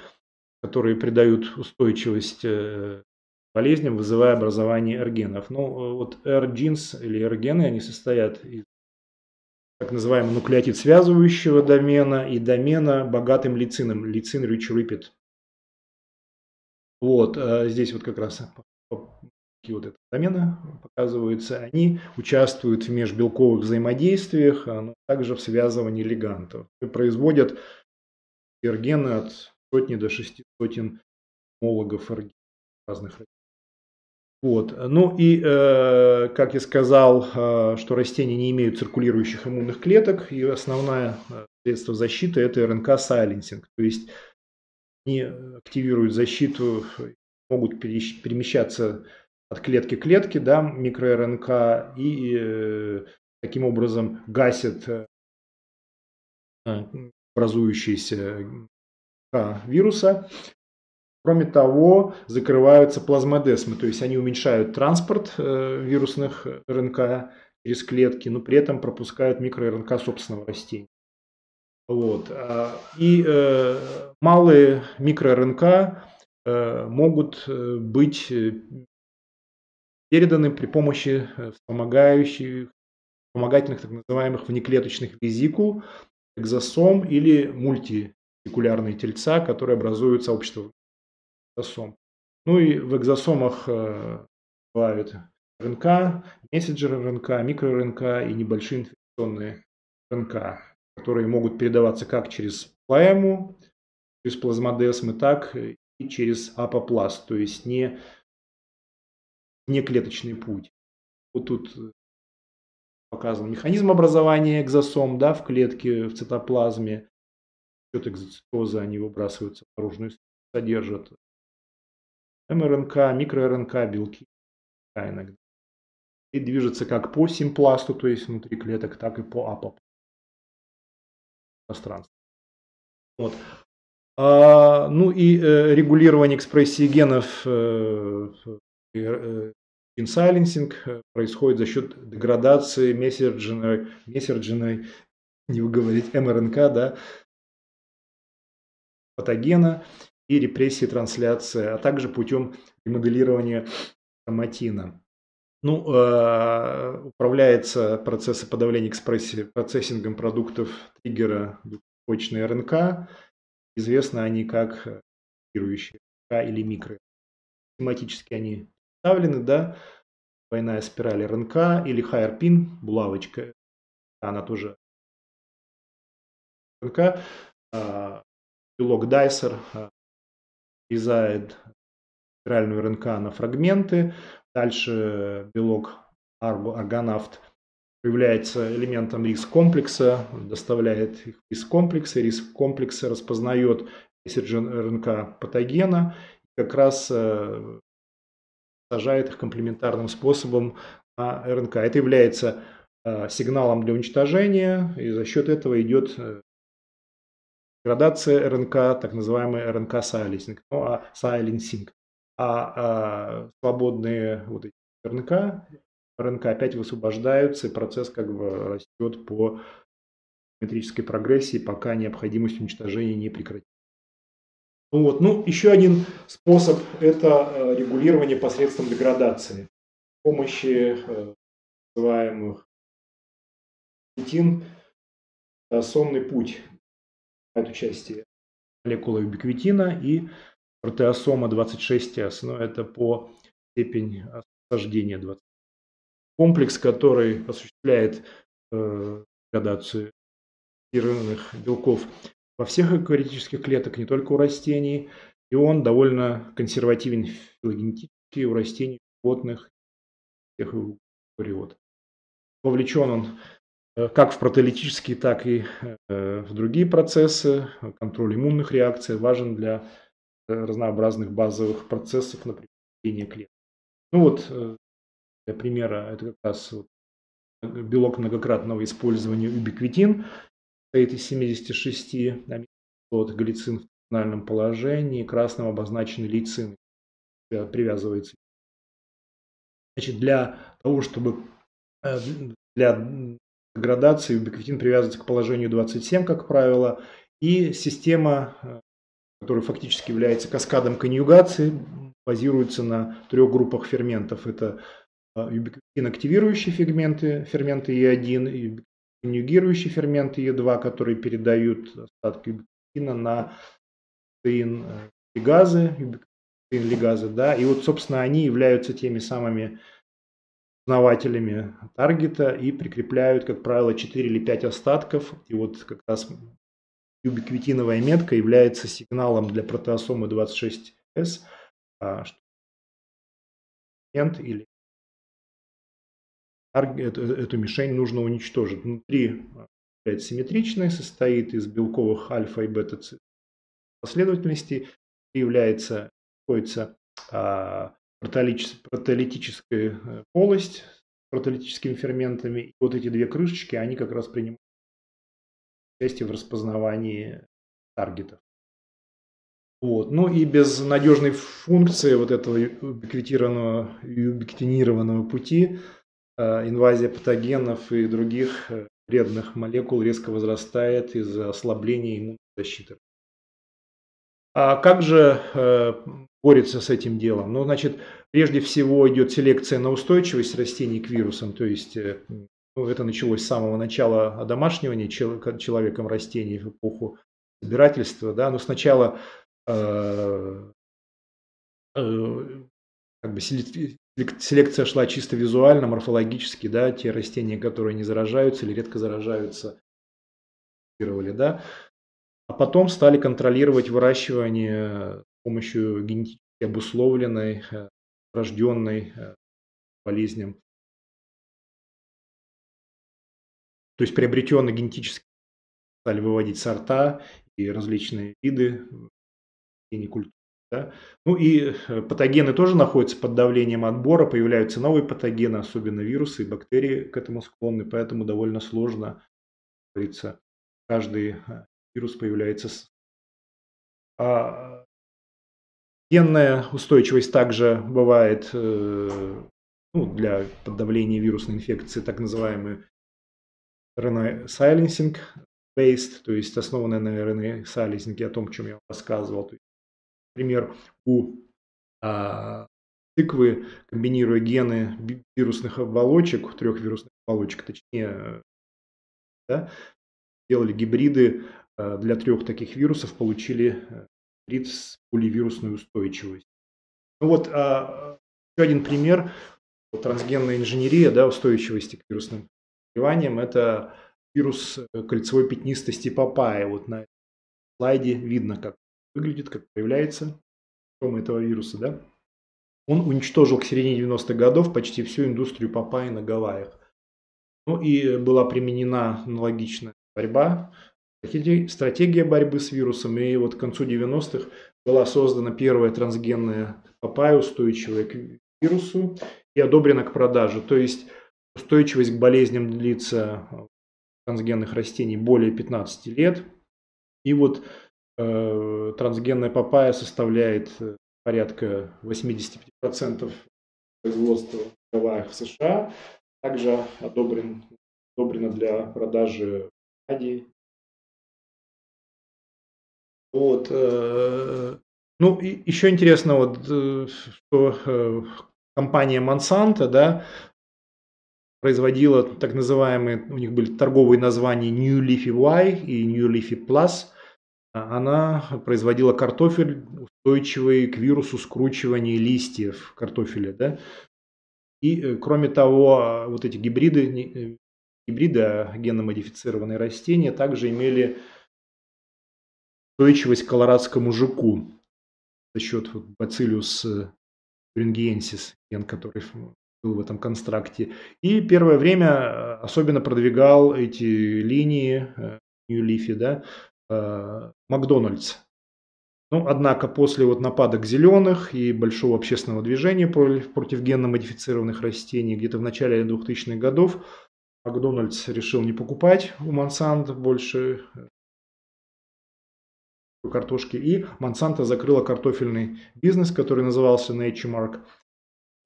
которые придают устойчивость э, болезням, вызывая образование R-генов. Но э, вот R-genes или R-гены, они состоят из так называемый нуклеотид связывающего домена и домена богатым лицином, лицин rich repeat. Вот, а здесь вот как раз вот это домены показываются, они участвуют в межбелковых взаимодействиях, а ну, также в связывании лигантов. И производят эргены от сотни до шести сотен мологов разных вот. Ну и, э, как я сказал, э, что растения не имеют циркулирующих иммунных клеток, и основное э, средство защиты – это РНК-сайленсинг. То есть они активируют защиту, могут перемещаться от клетки к клетке, да, микроРНК, и э, таким образом гасят э, образующиеся вируса. Кроме того, закрываются плазмодесмы, то есть они уменьшают транспорт э, вирусных РНК через клетки, но при этом пропускают микроРНК собственного растения. Вот. А, и э, малые микроРНК э, могут э, быть э, переданы при помощи вспомогающих, вспомогательных так называемых внеклеточных визикул, экзосом или мультивекулярные тельца, которые образуют сообщество экзосом. Ну и в экзосомах э, бывают РНК, мессенджеры РНК, микроРНК и небольшие инфекционные РНК, которые могут передаваться как через плаэму, через плазмодесмы, так и через апопласт, то есть не, не клеточный путь. Вот тут показан механизм образования экзосом да, в клетке, в цитоплазме. Счет экзоцитоза они выбрасываются наружную содержат МРНК, микроРНК, белки иногда. И движется как по симпласту, то есть внутри клеток, так и по апоп пространству. Вот. А, ну и э, регулирование экспрессии генов э, э, инсайленсинг э, происходит за счет деградации мессерджиной, мессерджиной не выговорить, МРНК, да, патогена и репрессии трансляции, а также путем ремоделирования хроматина. Ну, э, управляется процессы подавления экспрессии процессингом продуктов триггера почной РНК. Известны они как реагирующие РНК или микро. Тематически они представлены, да, двойная спираль РНК или хайерпин, булавочка, она тоже. РНК, а, белок Дайсер резает спиральную РНК на фрагменты, Дальше белок аргонавт является элементом риск-комплекса, доставляет их риск-комплекса, риск-комплекса распознает РНК патогена, как раз сажает их комплементарным способом на РНК. Это является э, сигналом для уничтожения, и за счет этого идет э, градация РНК, так называемый РНК-сайлинсинг. Ну, а сайлинсинг а, а свободные вот эти РНК, РНК опять высвобождаются, и процесс как бы растет по метрической прогрессии, пока необходимость уничтожения не прекратится. Ну, вот. ну, еще один способ – это э, регулирование посредством деградации. С помощью э, называемых биквитин, сонный путь от участия молекулы биквитина и протеосома 26С, но это по степени осаждения 20. Комплекс, который осуществляет э, градацию белков во всех эукариотических клетках, не только у растений, и он довольно консервативен филогенетически у растений, животных, всех эукариот. Вовлечен он э, как в протеолитические, так и э, в другие процессы. Контроль иммунных реакций важен для разнообразных базовых процессов на прикрепление клеток. Ну вот, э, для примера, это как раз белок многократного использования убиквитин, состоит из 76 аминокислот, глицин в терминальном положении, красным обозначенный лейцин, привязывается. Значит, для того, чтобы э, для градации убиквитин привязывается к положению 27, как правило, и система э, который фактически является каскадом конъюгации, базируется на трех группах ферментов. Это юбиквин-активирующие ферменты, ферменты Е1, конъюгирующие ферменты Е2, которые передают остатки юбиквина на протеин э, лигазы, юбиквин лигазы, да, и вот, собственно, они являются теми самыми основателями таргета и прикрепляют, как правило, 4 или 5 остатков. И вот как раз Юбиквитиновая метка является сигналом для протеосомы 26С, а, что или эту, эту мишень нужно уничтожить. Внутри является симметричной, состоит из белковых альфа и бета последовательностей, является, находится а, протеолитическая э, полость с протеолитическими ферментами. И вот эти две крышечки, они как раз принимают участие в распознавании таргетов. Вот. Ну и без надежной функции вот этого убиквитированного и убиктинированного пути э, инвазия патогенов и других э, вредных молекул резко возрастает из-за ослабления иммунной защиты. А как же э, борется с этим делом? Ну, значит, прежде всего идет селекция на устойчивость растений к вирусам, то есть ну, это началось с самого начала одомашнивания человеком растений в эпоху собирательства. Да? Но сначала э, э, как бы селекция шла чисто визуально, морфологически, да, те растения, которые не заражаются или редко заражаются, да, а потом стали контролировать выращивание с помощью генетически обусловленной, э, рожденной э, болезням То есть приобретенные генетически стали выводить сорта и различные виды растений культур. Да? Ну и э, патогены тоже находятся под давлением отбора, появляются новые патогены, особенно вирусы и бактерии к этому склонны, поэтому довольно сложно, говорится, каждый э, вирус появляется. А генная устойчивость также бывает э, ну, для подавления вирусной инфекции, так называемые RNA silencing based, то есть основанная на RNA silencing, о том, о чем я рассказывал. То есть, например, у а, тыквы, комбинируя гены вирусных оболочек, трех вирусных оболочек, точнее, да, делали гибриды для трех таких вирусов, получили гибрид с поливирусной устойчивостью. Ну вот, а, еще один пример трансгенная инженерия, да, устойчивости к вирусным заболеваниям, это вирус э, кольцевой пятнистости папайи. Вот на слайде видно, как выглядит, как появляется симптомы этого вируса, да. Он уничтожил к середине 90-х годов почти всю индустрию папайи на Гавайях. Ну и была применена аналогичная борьба, стратегия борьбы с вирусом. И вот к концу 90-х была создана первая трансгенная папайя, устойчивая к вирусу и одобрена к продаже. То есть устойчивость к болезням длится трансгенных растений более 15 лет. И вот э, трансгенная папайя составляет э, порядка 85% производства в в США. Также одобрен, одобрена для продажи в Азии. Вот. Э, ну, и еще интересно, вот, э, что компания Monsanto, да, производила так называемые, у них были торговые названия New Leafy Y и New Leafy Plus. Она производила картофель, устойчивый к вирусу скручивания листьев картофеля. Да? И, э, кроме того, вот эти гибриды, э, гибриды а геномодифицированные растения также имели устойчивость к колорадскому жуку за счет бациллиус рингиенсис, ген, который был в этом констракте. И первое время э, особенно продвигал эти линии э, New Leafy, да, э, Макдональдс. Ну, однако после вот нападок зеленых и большого общественного движения против генно-модифицированных растений где-то в начале 2000-х годов Макдональдс решил не покупать у Монсанто больше картошки. И Монсанто закрыла картофельный бизнес, который назывался Nature Mark.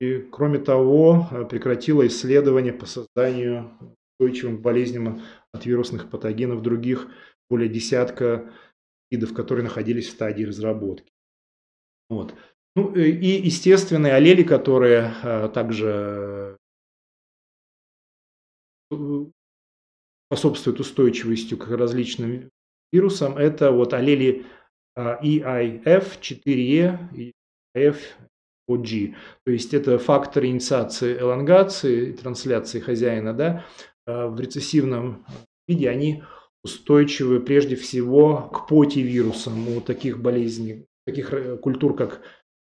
И, кроме того, э, прекратила исследования по созданию устойчивым болезням от вирусных патогенов других более десятка видов, которые находились в стадии разработки. Вот. Ну, э, и естественные аллели, которые а, также способствуют устойчивости к различным вирусам, это вот аллели EIF, 4E и F OG. То есть это фактор инициации элонгации, трансляции хозяина, да, а, в рецессивном виде они устойчивы прежде всего к потивирусам у таких болезней, таких э, культур, как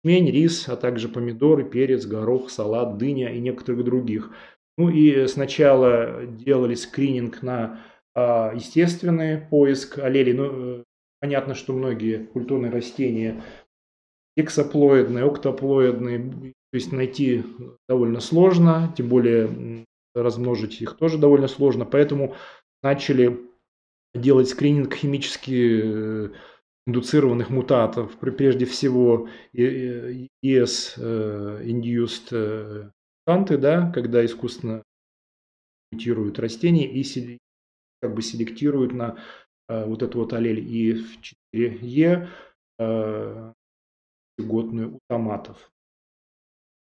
мень, рис, а также помидоры, перец, горох, салат, дыня и некоторых других. Ну и сначала делали скрининг на а, естественный поиск аллелей. Ну, э, понятно, что многие культурные растения гексаплоидные, октоплоидные, то есть найти довольно сложно, тем более размножить их тоже довольно сложно, поэтому начали делать скрининг химически э, индуцированных мутатов, прежде всего ES-induced э, мутанты, да, когда искусственно мутируют растения и как бы селектируют на э, вот эту вот аллель И4Е, годную у томатов.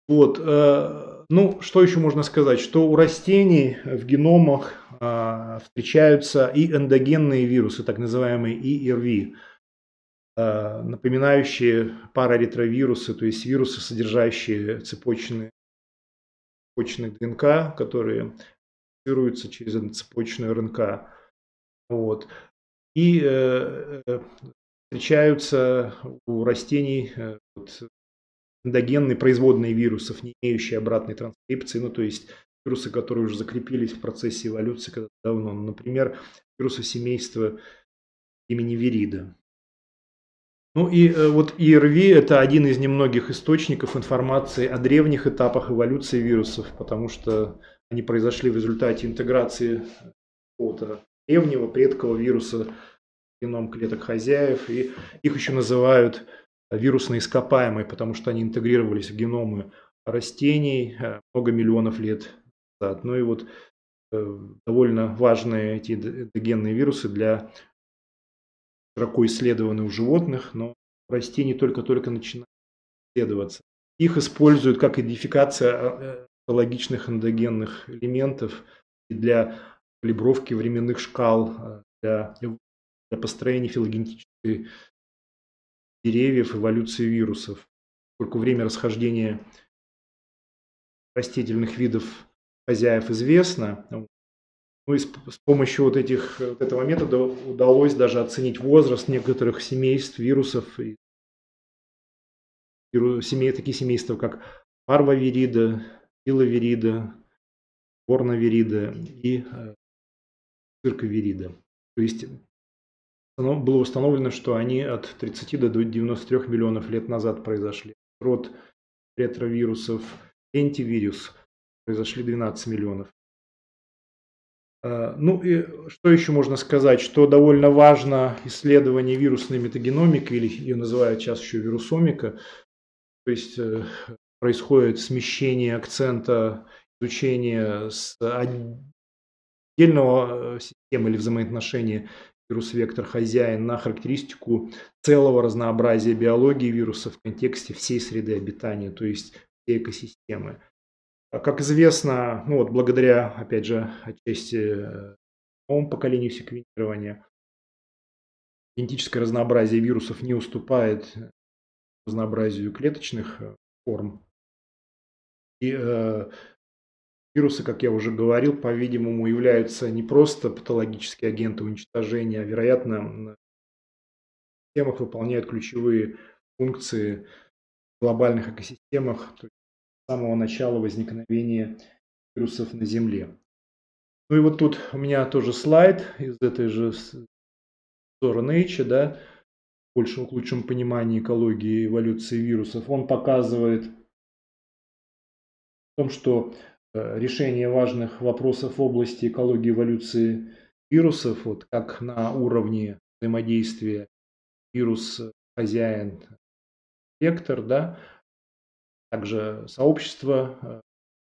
Вот, э, ну, что еще можно сказать? Что у растений в геномах э, встречаются и эндогенные вирусы, так называемые ИРВ, э, напоминающие параретровирусы, то есть вирусы, содержащие цепочные, цепочные ДНК, которые фиксируются через цепочную РНК. Вот. И встречаются у растений э, вот, эндогенные производные вирусов, не имеющие обратной транскрипции, ну то есть вирусы, которые уже закрепились в процессе эволюции когда давно. Например, вирусы семейства имени Верида. Ну и э, вот ИРВИ – это один из немногих источников информации о древних этапах эволюции вирусов, потому что они произошли в результате интеграции какого-то древнего предкового вируса геном клеток хозяев, и их еще называют вирусные ископаемые, потому что они интегрировались в геномы растений э, много миллионов лет назад. Ну и вот э, довольно важные эти эндогенные вирусы для широко у животных, но растений только-только начинают исследоваться. их используют как идентификация логичных эндогенных элементов для калибровки временных шкал, для, для построения филогенетической деревьев, эволюции вирусов. Поскольку время расхождения растительных видов хозяев известно, ну и с, помощью вот, этих, вот этого метода удалось даже оценить возраст некоторых семейств вирусов, и, семей, такие семейства, как парвовирида, пиловирида, горновирида и э. То есть было установлено, что они от 30 до 93 миллионов лет назад произошли. Род ретровирусов, антивирус произошли 12 миллионов. А, ну и что еще можно сказать, что довольно важно исследование вирусной метагеномики, или ее называют сейчас еще вирусомика, то есть э, происходит смещение акцента изучения с отдельного э, системы или взаимоотношения вирус-вектор хозяин на характеристику целого разнообразия биологии вируса в контексте всей среды обитания, то есть всей экосистемы. А как известно, ну вот благодаря, опять же, отчасти э, новому поколению секвенирования, генетическое разнообразие вирусов не уступает разнообразию клеточных э, форм. И э, Вирусы, как я уже говорил, по-видимому, являются не просто патологические агенты уничтожения, а, вероятно, в системах выполняют ключевые функции в глобальных экосистемах то есть самого начала возникновения вирусов на Земле. Ну и вот тут у меня тоже слайд из этой же Zora Nature, да, в большем, лучшем понимании экологии и эволюции вирусов. Он показывает о том, что Э, решение важных вопросов в области экологии эволюции вирусов, вот как на уровне взаимодействия вирус-хозяин, вектор, да, также сообщество э,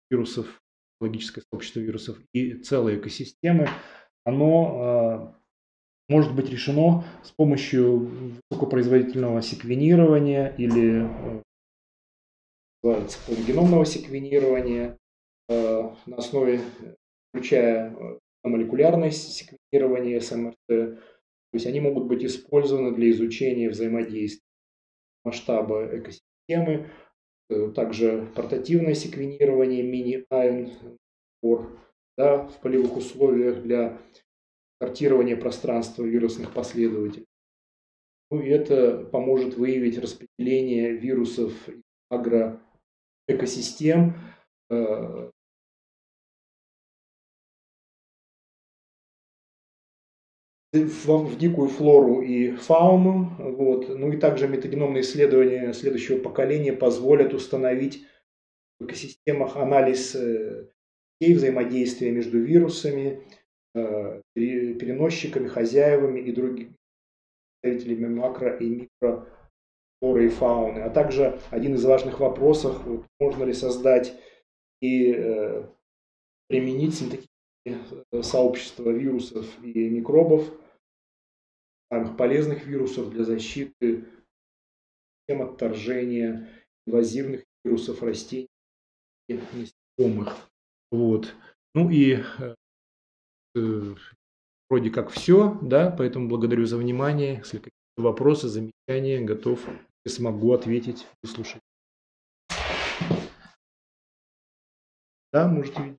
вирусов, логическое сообщество вирусов и целые экосистемы, оно э, может быть решено с помощью высокопроизводительного секвенирования или называется полигеномного секвенирования, Э, на основе, включая э, молекулярное секвенирование СМРТ, то есть они могут быть использованы для изучения взаимодействия масштаба экосистемы, э, также портативное секвенирование мини-ion да, в полевых условиях для картирования пространства вирусных последователей. Ну и это поможет выявить распределение вирусов агроэкосистем в дикую флору и фауну. Вот. Ну и также метагеномные исследования следующего поколения позволят установить в экосистемах анализ э, и взаимодействия между вирусами, э, переносчиками, хозяевами и другими представителями макро- и микрофлоры и фауны. А также один из важных вопросов, вот, можно ли создать и э, применить синтетические сообщества вирусов и микробов, самых полезных вирусов для защиты систем отторжения инвазивных вирусов растений и насекомых. Вот. Ну и э, вроде как все, да, поэтому благодарю за внимание. Если какие-то вопросы, замечания, готов, если смогу ответить, выслушать. Да, можете видеть.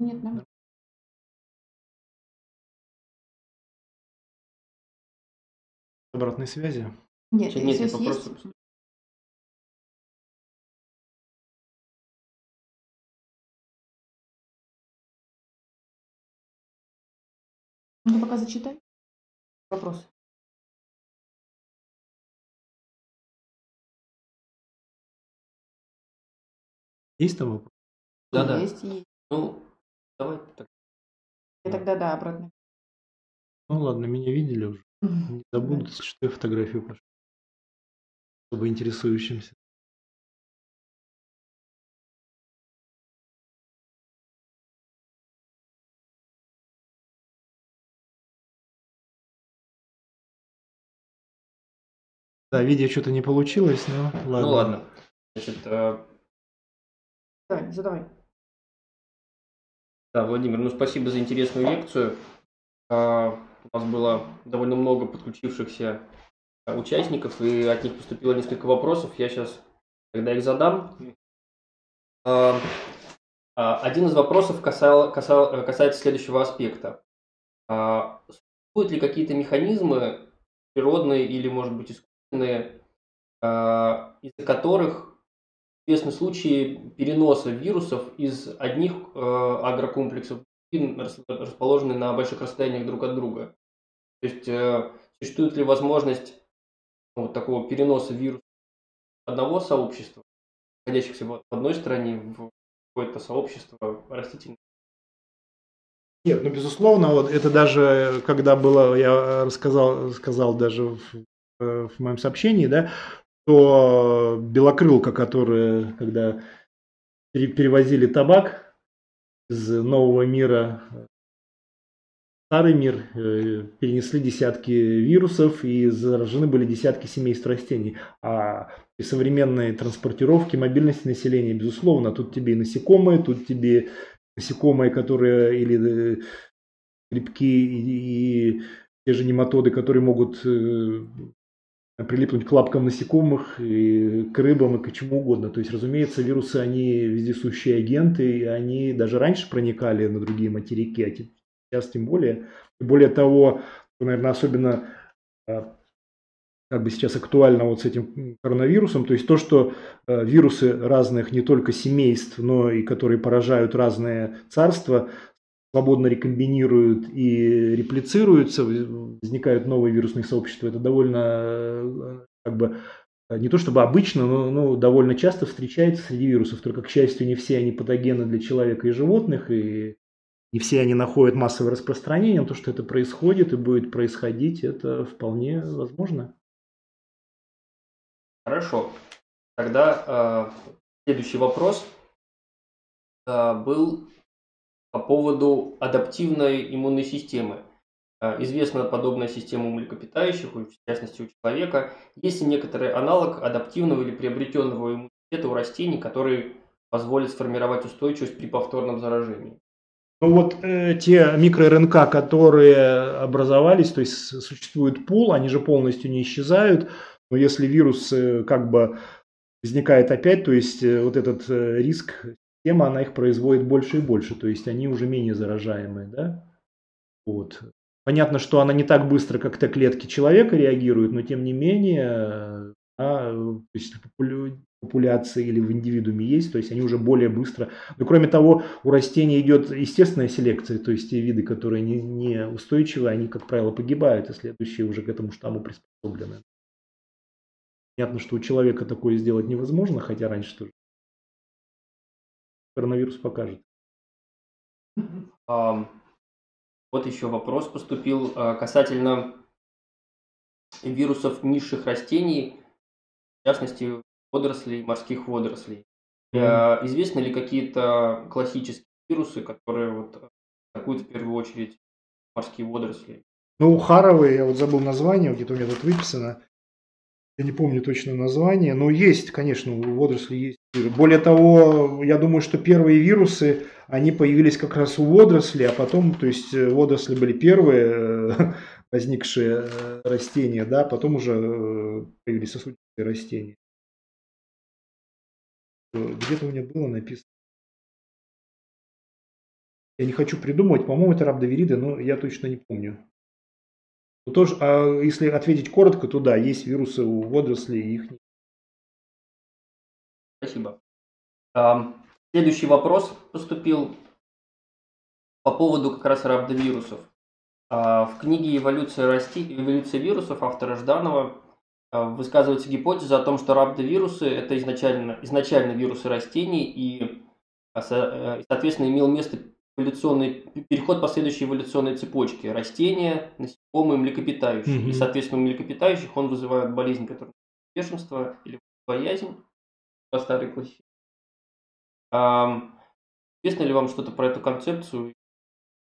Нет, нам Обратной связи? Нет, Нет, связь есть. вопросов. Ну, пока зачитай вопрос. Есть там вопрос? Да, да. Есть, есть. Ну, давай так. Я тогда, да, обратно. Ну ладно, меня видели уже. Не забудут, если что я фотографию пошлю. Чтобы интересующимся. Да, видео что-то не получилось, но ладно. Ну ладно. Значит, э, Давай, задавай. Да, Владимир, ну спасибо за интересную лекцию. А, У нас было довольно много подключившихся а, участников, и от них поступило несколько вопросов. Я сейчас тогда их задам. А, Один из вопросов касал, касал, э, касается следующего аспекта. Существуют ли какие-то механизмы, природные или, может быть, искусственные, из-за которых известны случаи переноса вирусов из одних э, агрокомплексов, в другие, рас- расположенные на больших расстояниях друг от друга. То есть э, существует ли возможность вот такого переноса вируса одного сообщества, находящихся в одной стране, в какое-то сообщество растительных? Нет, ну безусловно, вот это даже, когда было, я рассказал, сказал даже в, э, в моем сообщении, да, что белокрылка, которая, когда пере- перевозили табак из нового мира в старый мир, э, перенесли десятки вирусов и заражены были десятки семейств растений. А при современной транспортировке, мобильности населения, безусловно, тут тебе и насекомые, тут тебе насекомые, которые или э, грибки и, и те же нематоды, которые могут э, прилипнуть к лапкам насекомых, и к рыбам, и к чему угодно. То есть, разумеется, вирусы, они вездесущие агенты, и они даже раньше проникали на другие материки, а сейчас тем более. И более того, наверное, особенно а, как бы сейчас актуально вот с этим коронавирусом, то есть то, что э, вирусы разных не только семейств, но и которые поражают разные царства, свободно рекомбинируют и реплицируются, возникают новые вирусные сообщества. Это довольно э, как бы э, не то чтобы обычно, но ну, довольно часто встречается среди вирусов. Только, к счастью, не все они патогены для человека и животных, и не все они находят массовое распространение. Но то, что это происходит и будет происходить, это вполне возможно. Хорошо. Тогда э, следующий вопрос э, был по поводу адаптивной иммунной системы. Э, известна подобная система у млекопитающих, в частности у человека. Есть ли некоторый аналог адаптивного или приобретенного иммунитета у растений, который позволит сформировать устойчивость при повторном заражении? Ну вот э, те микро-РНК, которые образовались, то есть существует пул, они же полностью не исчезают, но если вирус э, как бы возникает опять, то есть э, вот этот э, риск система, она их производит больше и больше, то есть они уже менее заражаемые, да? Вот. Понятно, что она не так быстро, как те клетки человека реагирует, но тем не менее, э, то есть популяции или в индивидууме есть, то есть они уже более быстро. Но кроме того, у растений идет естественная селекция, то есть те виды, которые не, не устойчивы, они, как правило, погибают, и следующие уже к этому штамму приспособлены. Понятно, что у человека такое сделать невозможно, хотя раньше тоже. Коронавирус покажет. Вот еще вопрос поступил а, касательно вирусов низших растений, в частности водорослей, морских водорослей. А, Известны ли какие-то классические вирусы, которые вот атакуют в первую очередь морские водоросли? Ну, харовые, я вот забыл название, где-то у меня тут выписано. Я не помню точно название, но есть, конечно, у водорослей есть. вирус. Более того, я думаю, что первые вирусы, они появились как раз у водорослей, а потом, то есть э, водоросли были первые э, возникшие э, растения, да, потом уже появились сосудистые растения. Где-то у меня было написано. Я не хочу придумывать, по-моему, это рабдовериды, но я точно не помню. Ну, тоже, а если ответить коротко, то да, есть вирусы у водорослей, их нет. Спасибо. Следующий вопрос поступил по поводу как раз рhabдовирусов. А, В книге «Эволюция, расти... «Эволюция вирусов» автора Жданова а, высказывается гипотеза о том, что рhabдовирусы – это изначально, изначально вирусы растений, и, а, э, соответственно, имел место эволюционный, переход по следующей эволюционной цепочке. Растения, насекомые, млекопитающие. Мгм. И, соответственно, у млекопитающих он вызывает болезнь, которая бешенство или боязнь по старой классификации. Ам, Известно ли вам что-то про эту концепцию?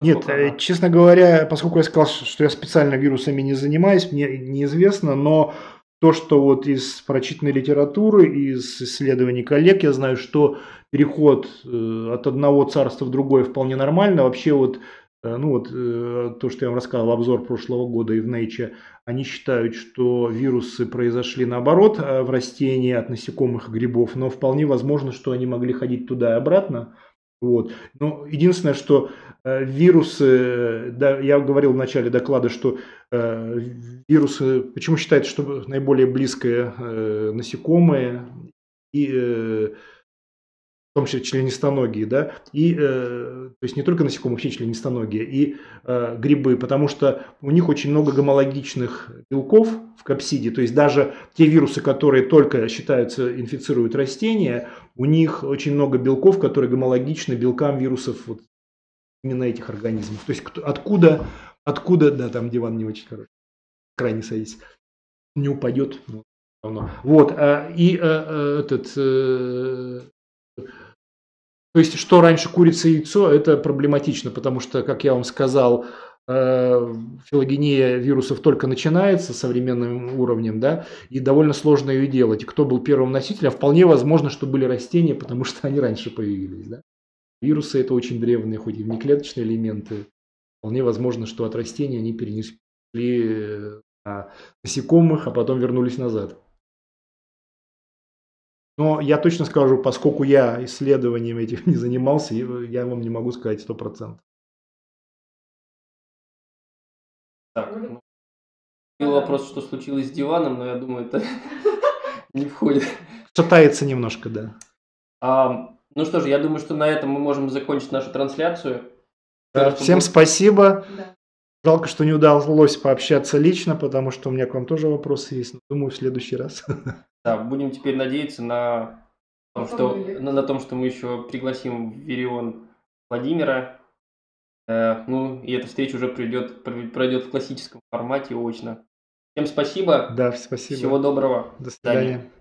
Нет, Насколько э, она- честно говоря, поскольку я сказал, что я специально вирусами не занимаюсь, мне неизвестно, но то, что вот из прочитанной литературы, из исследований коллег, я знаю, что переход э, от одного царства в другое вполне нормально. Вообще вот, ну вот э, то, что я вам рассказывал, обзор прошлого года и в Nature, они считают, что вирусы произошли наоборот э, в растении от насекомых и грибов, но вполне возможно, что они могли ходить туда и обратно. Вот. Но единственное, что э, вирусы, э, да, я говорил в начале доклада, что э, вирусы, почему считается, что наиболее близкое э, насекомые и э, в том числе членистоногие, да, и, э, то есть не только насекомые, вообще членистоногие, и э, грибы, потому что у них очень много гомологичных белков в капсиде, то есть даже те вирусы, которые только считаются инфицируют растения, у них очень много белков, которые гомологичны белкам вирусов вот именно этих организмов. То есть кто- откуда, откуда, да, там диван не очень хороший, крайне садись, не упадет. ну, равно. Вот, а, и э, э, этот, э, то есть что раньше курица и яйцо, это проблематично, потому что, как я вам сказал, э, филогения вирусов только начинается современным уровнем, да, и довольно сложно ее делать. И кто был первым носителем, вполне возможно, что были растения, потому что они раньше появились, да. Вирусы это очень древние, хоть и внеклеточные элементы. Вполне возможно, что от растений они перенесли э, на насекомых, а потом вернулись назад. Но я точно скажу, поскольку я исследованием этим не занимался, я вам не могу сказать сто процентов. Так, ну, был вопрос, что случилось с диваном, но я думаю, это не входит. Шатается немножко, да. А, ну что ж, я думаю, что на этом мы можем закончить нашу трансляцию. Да, Всем мы- спасибо. Да. Жалко, что не удалось пообщаться лично, потому что у меня к вам тоже вопросы есть. Но думаю, в следующий раз. Да, будем теперь надеяться на том, что, на, на том, что мы еще пригласим в Вирион Владимира. Э, ну, и эта встреча уже придет, пройдет в классическом формате очно. Всем спасибо. Да, спасибо. Всего доброго. До свидания. свидания.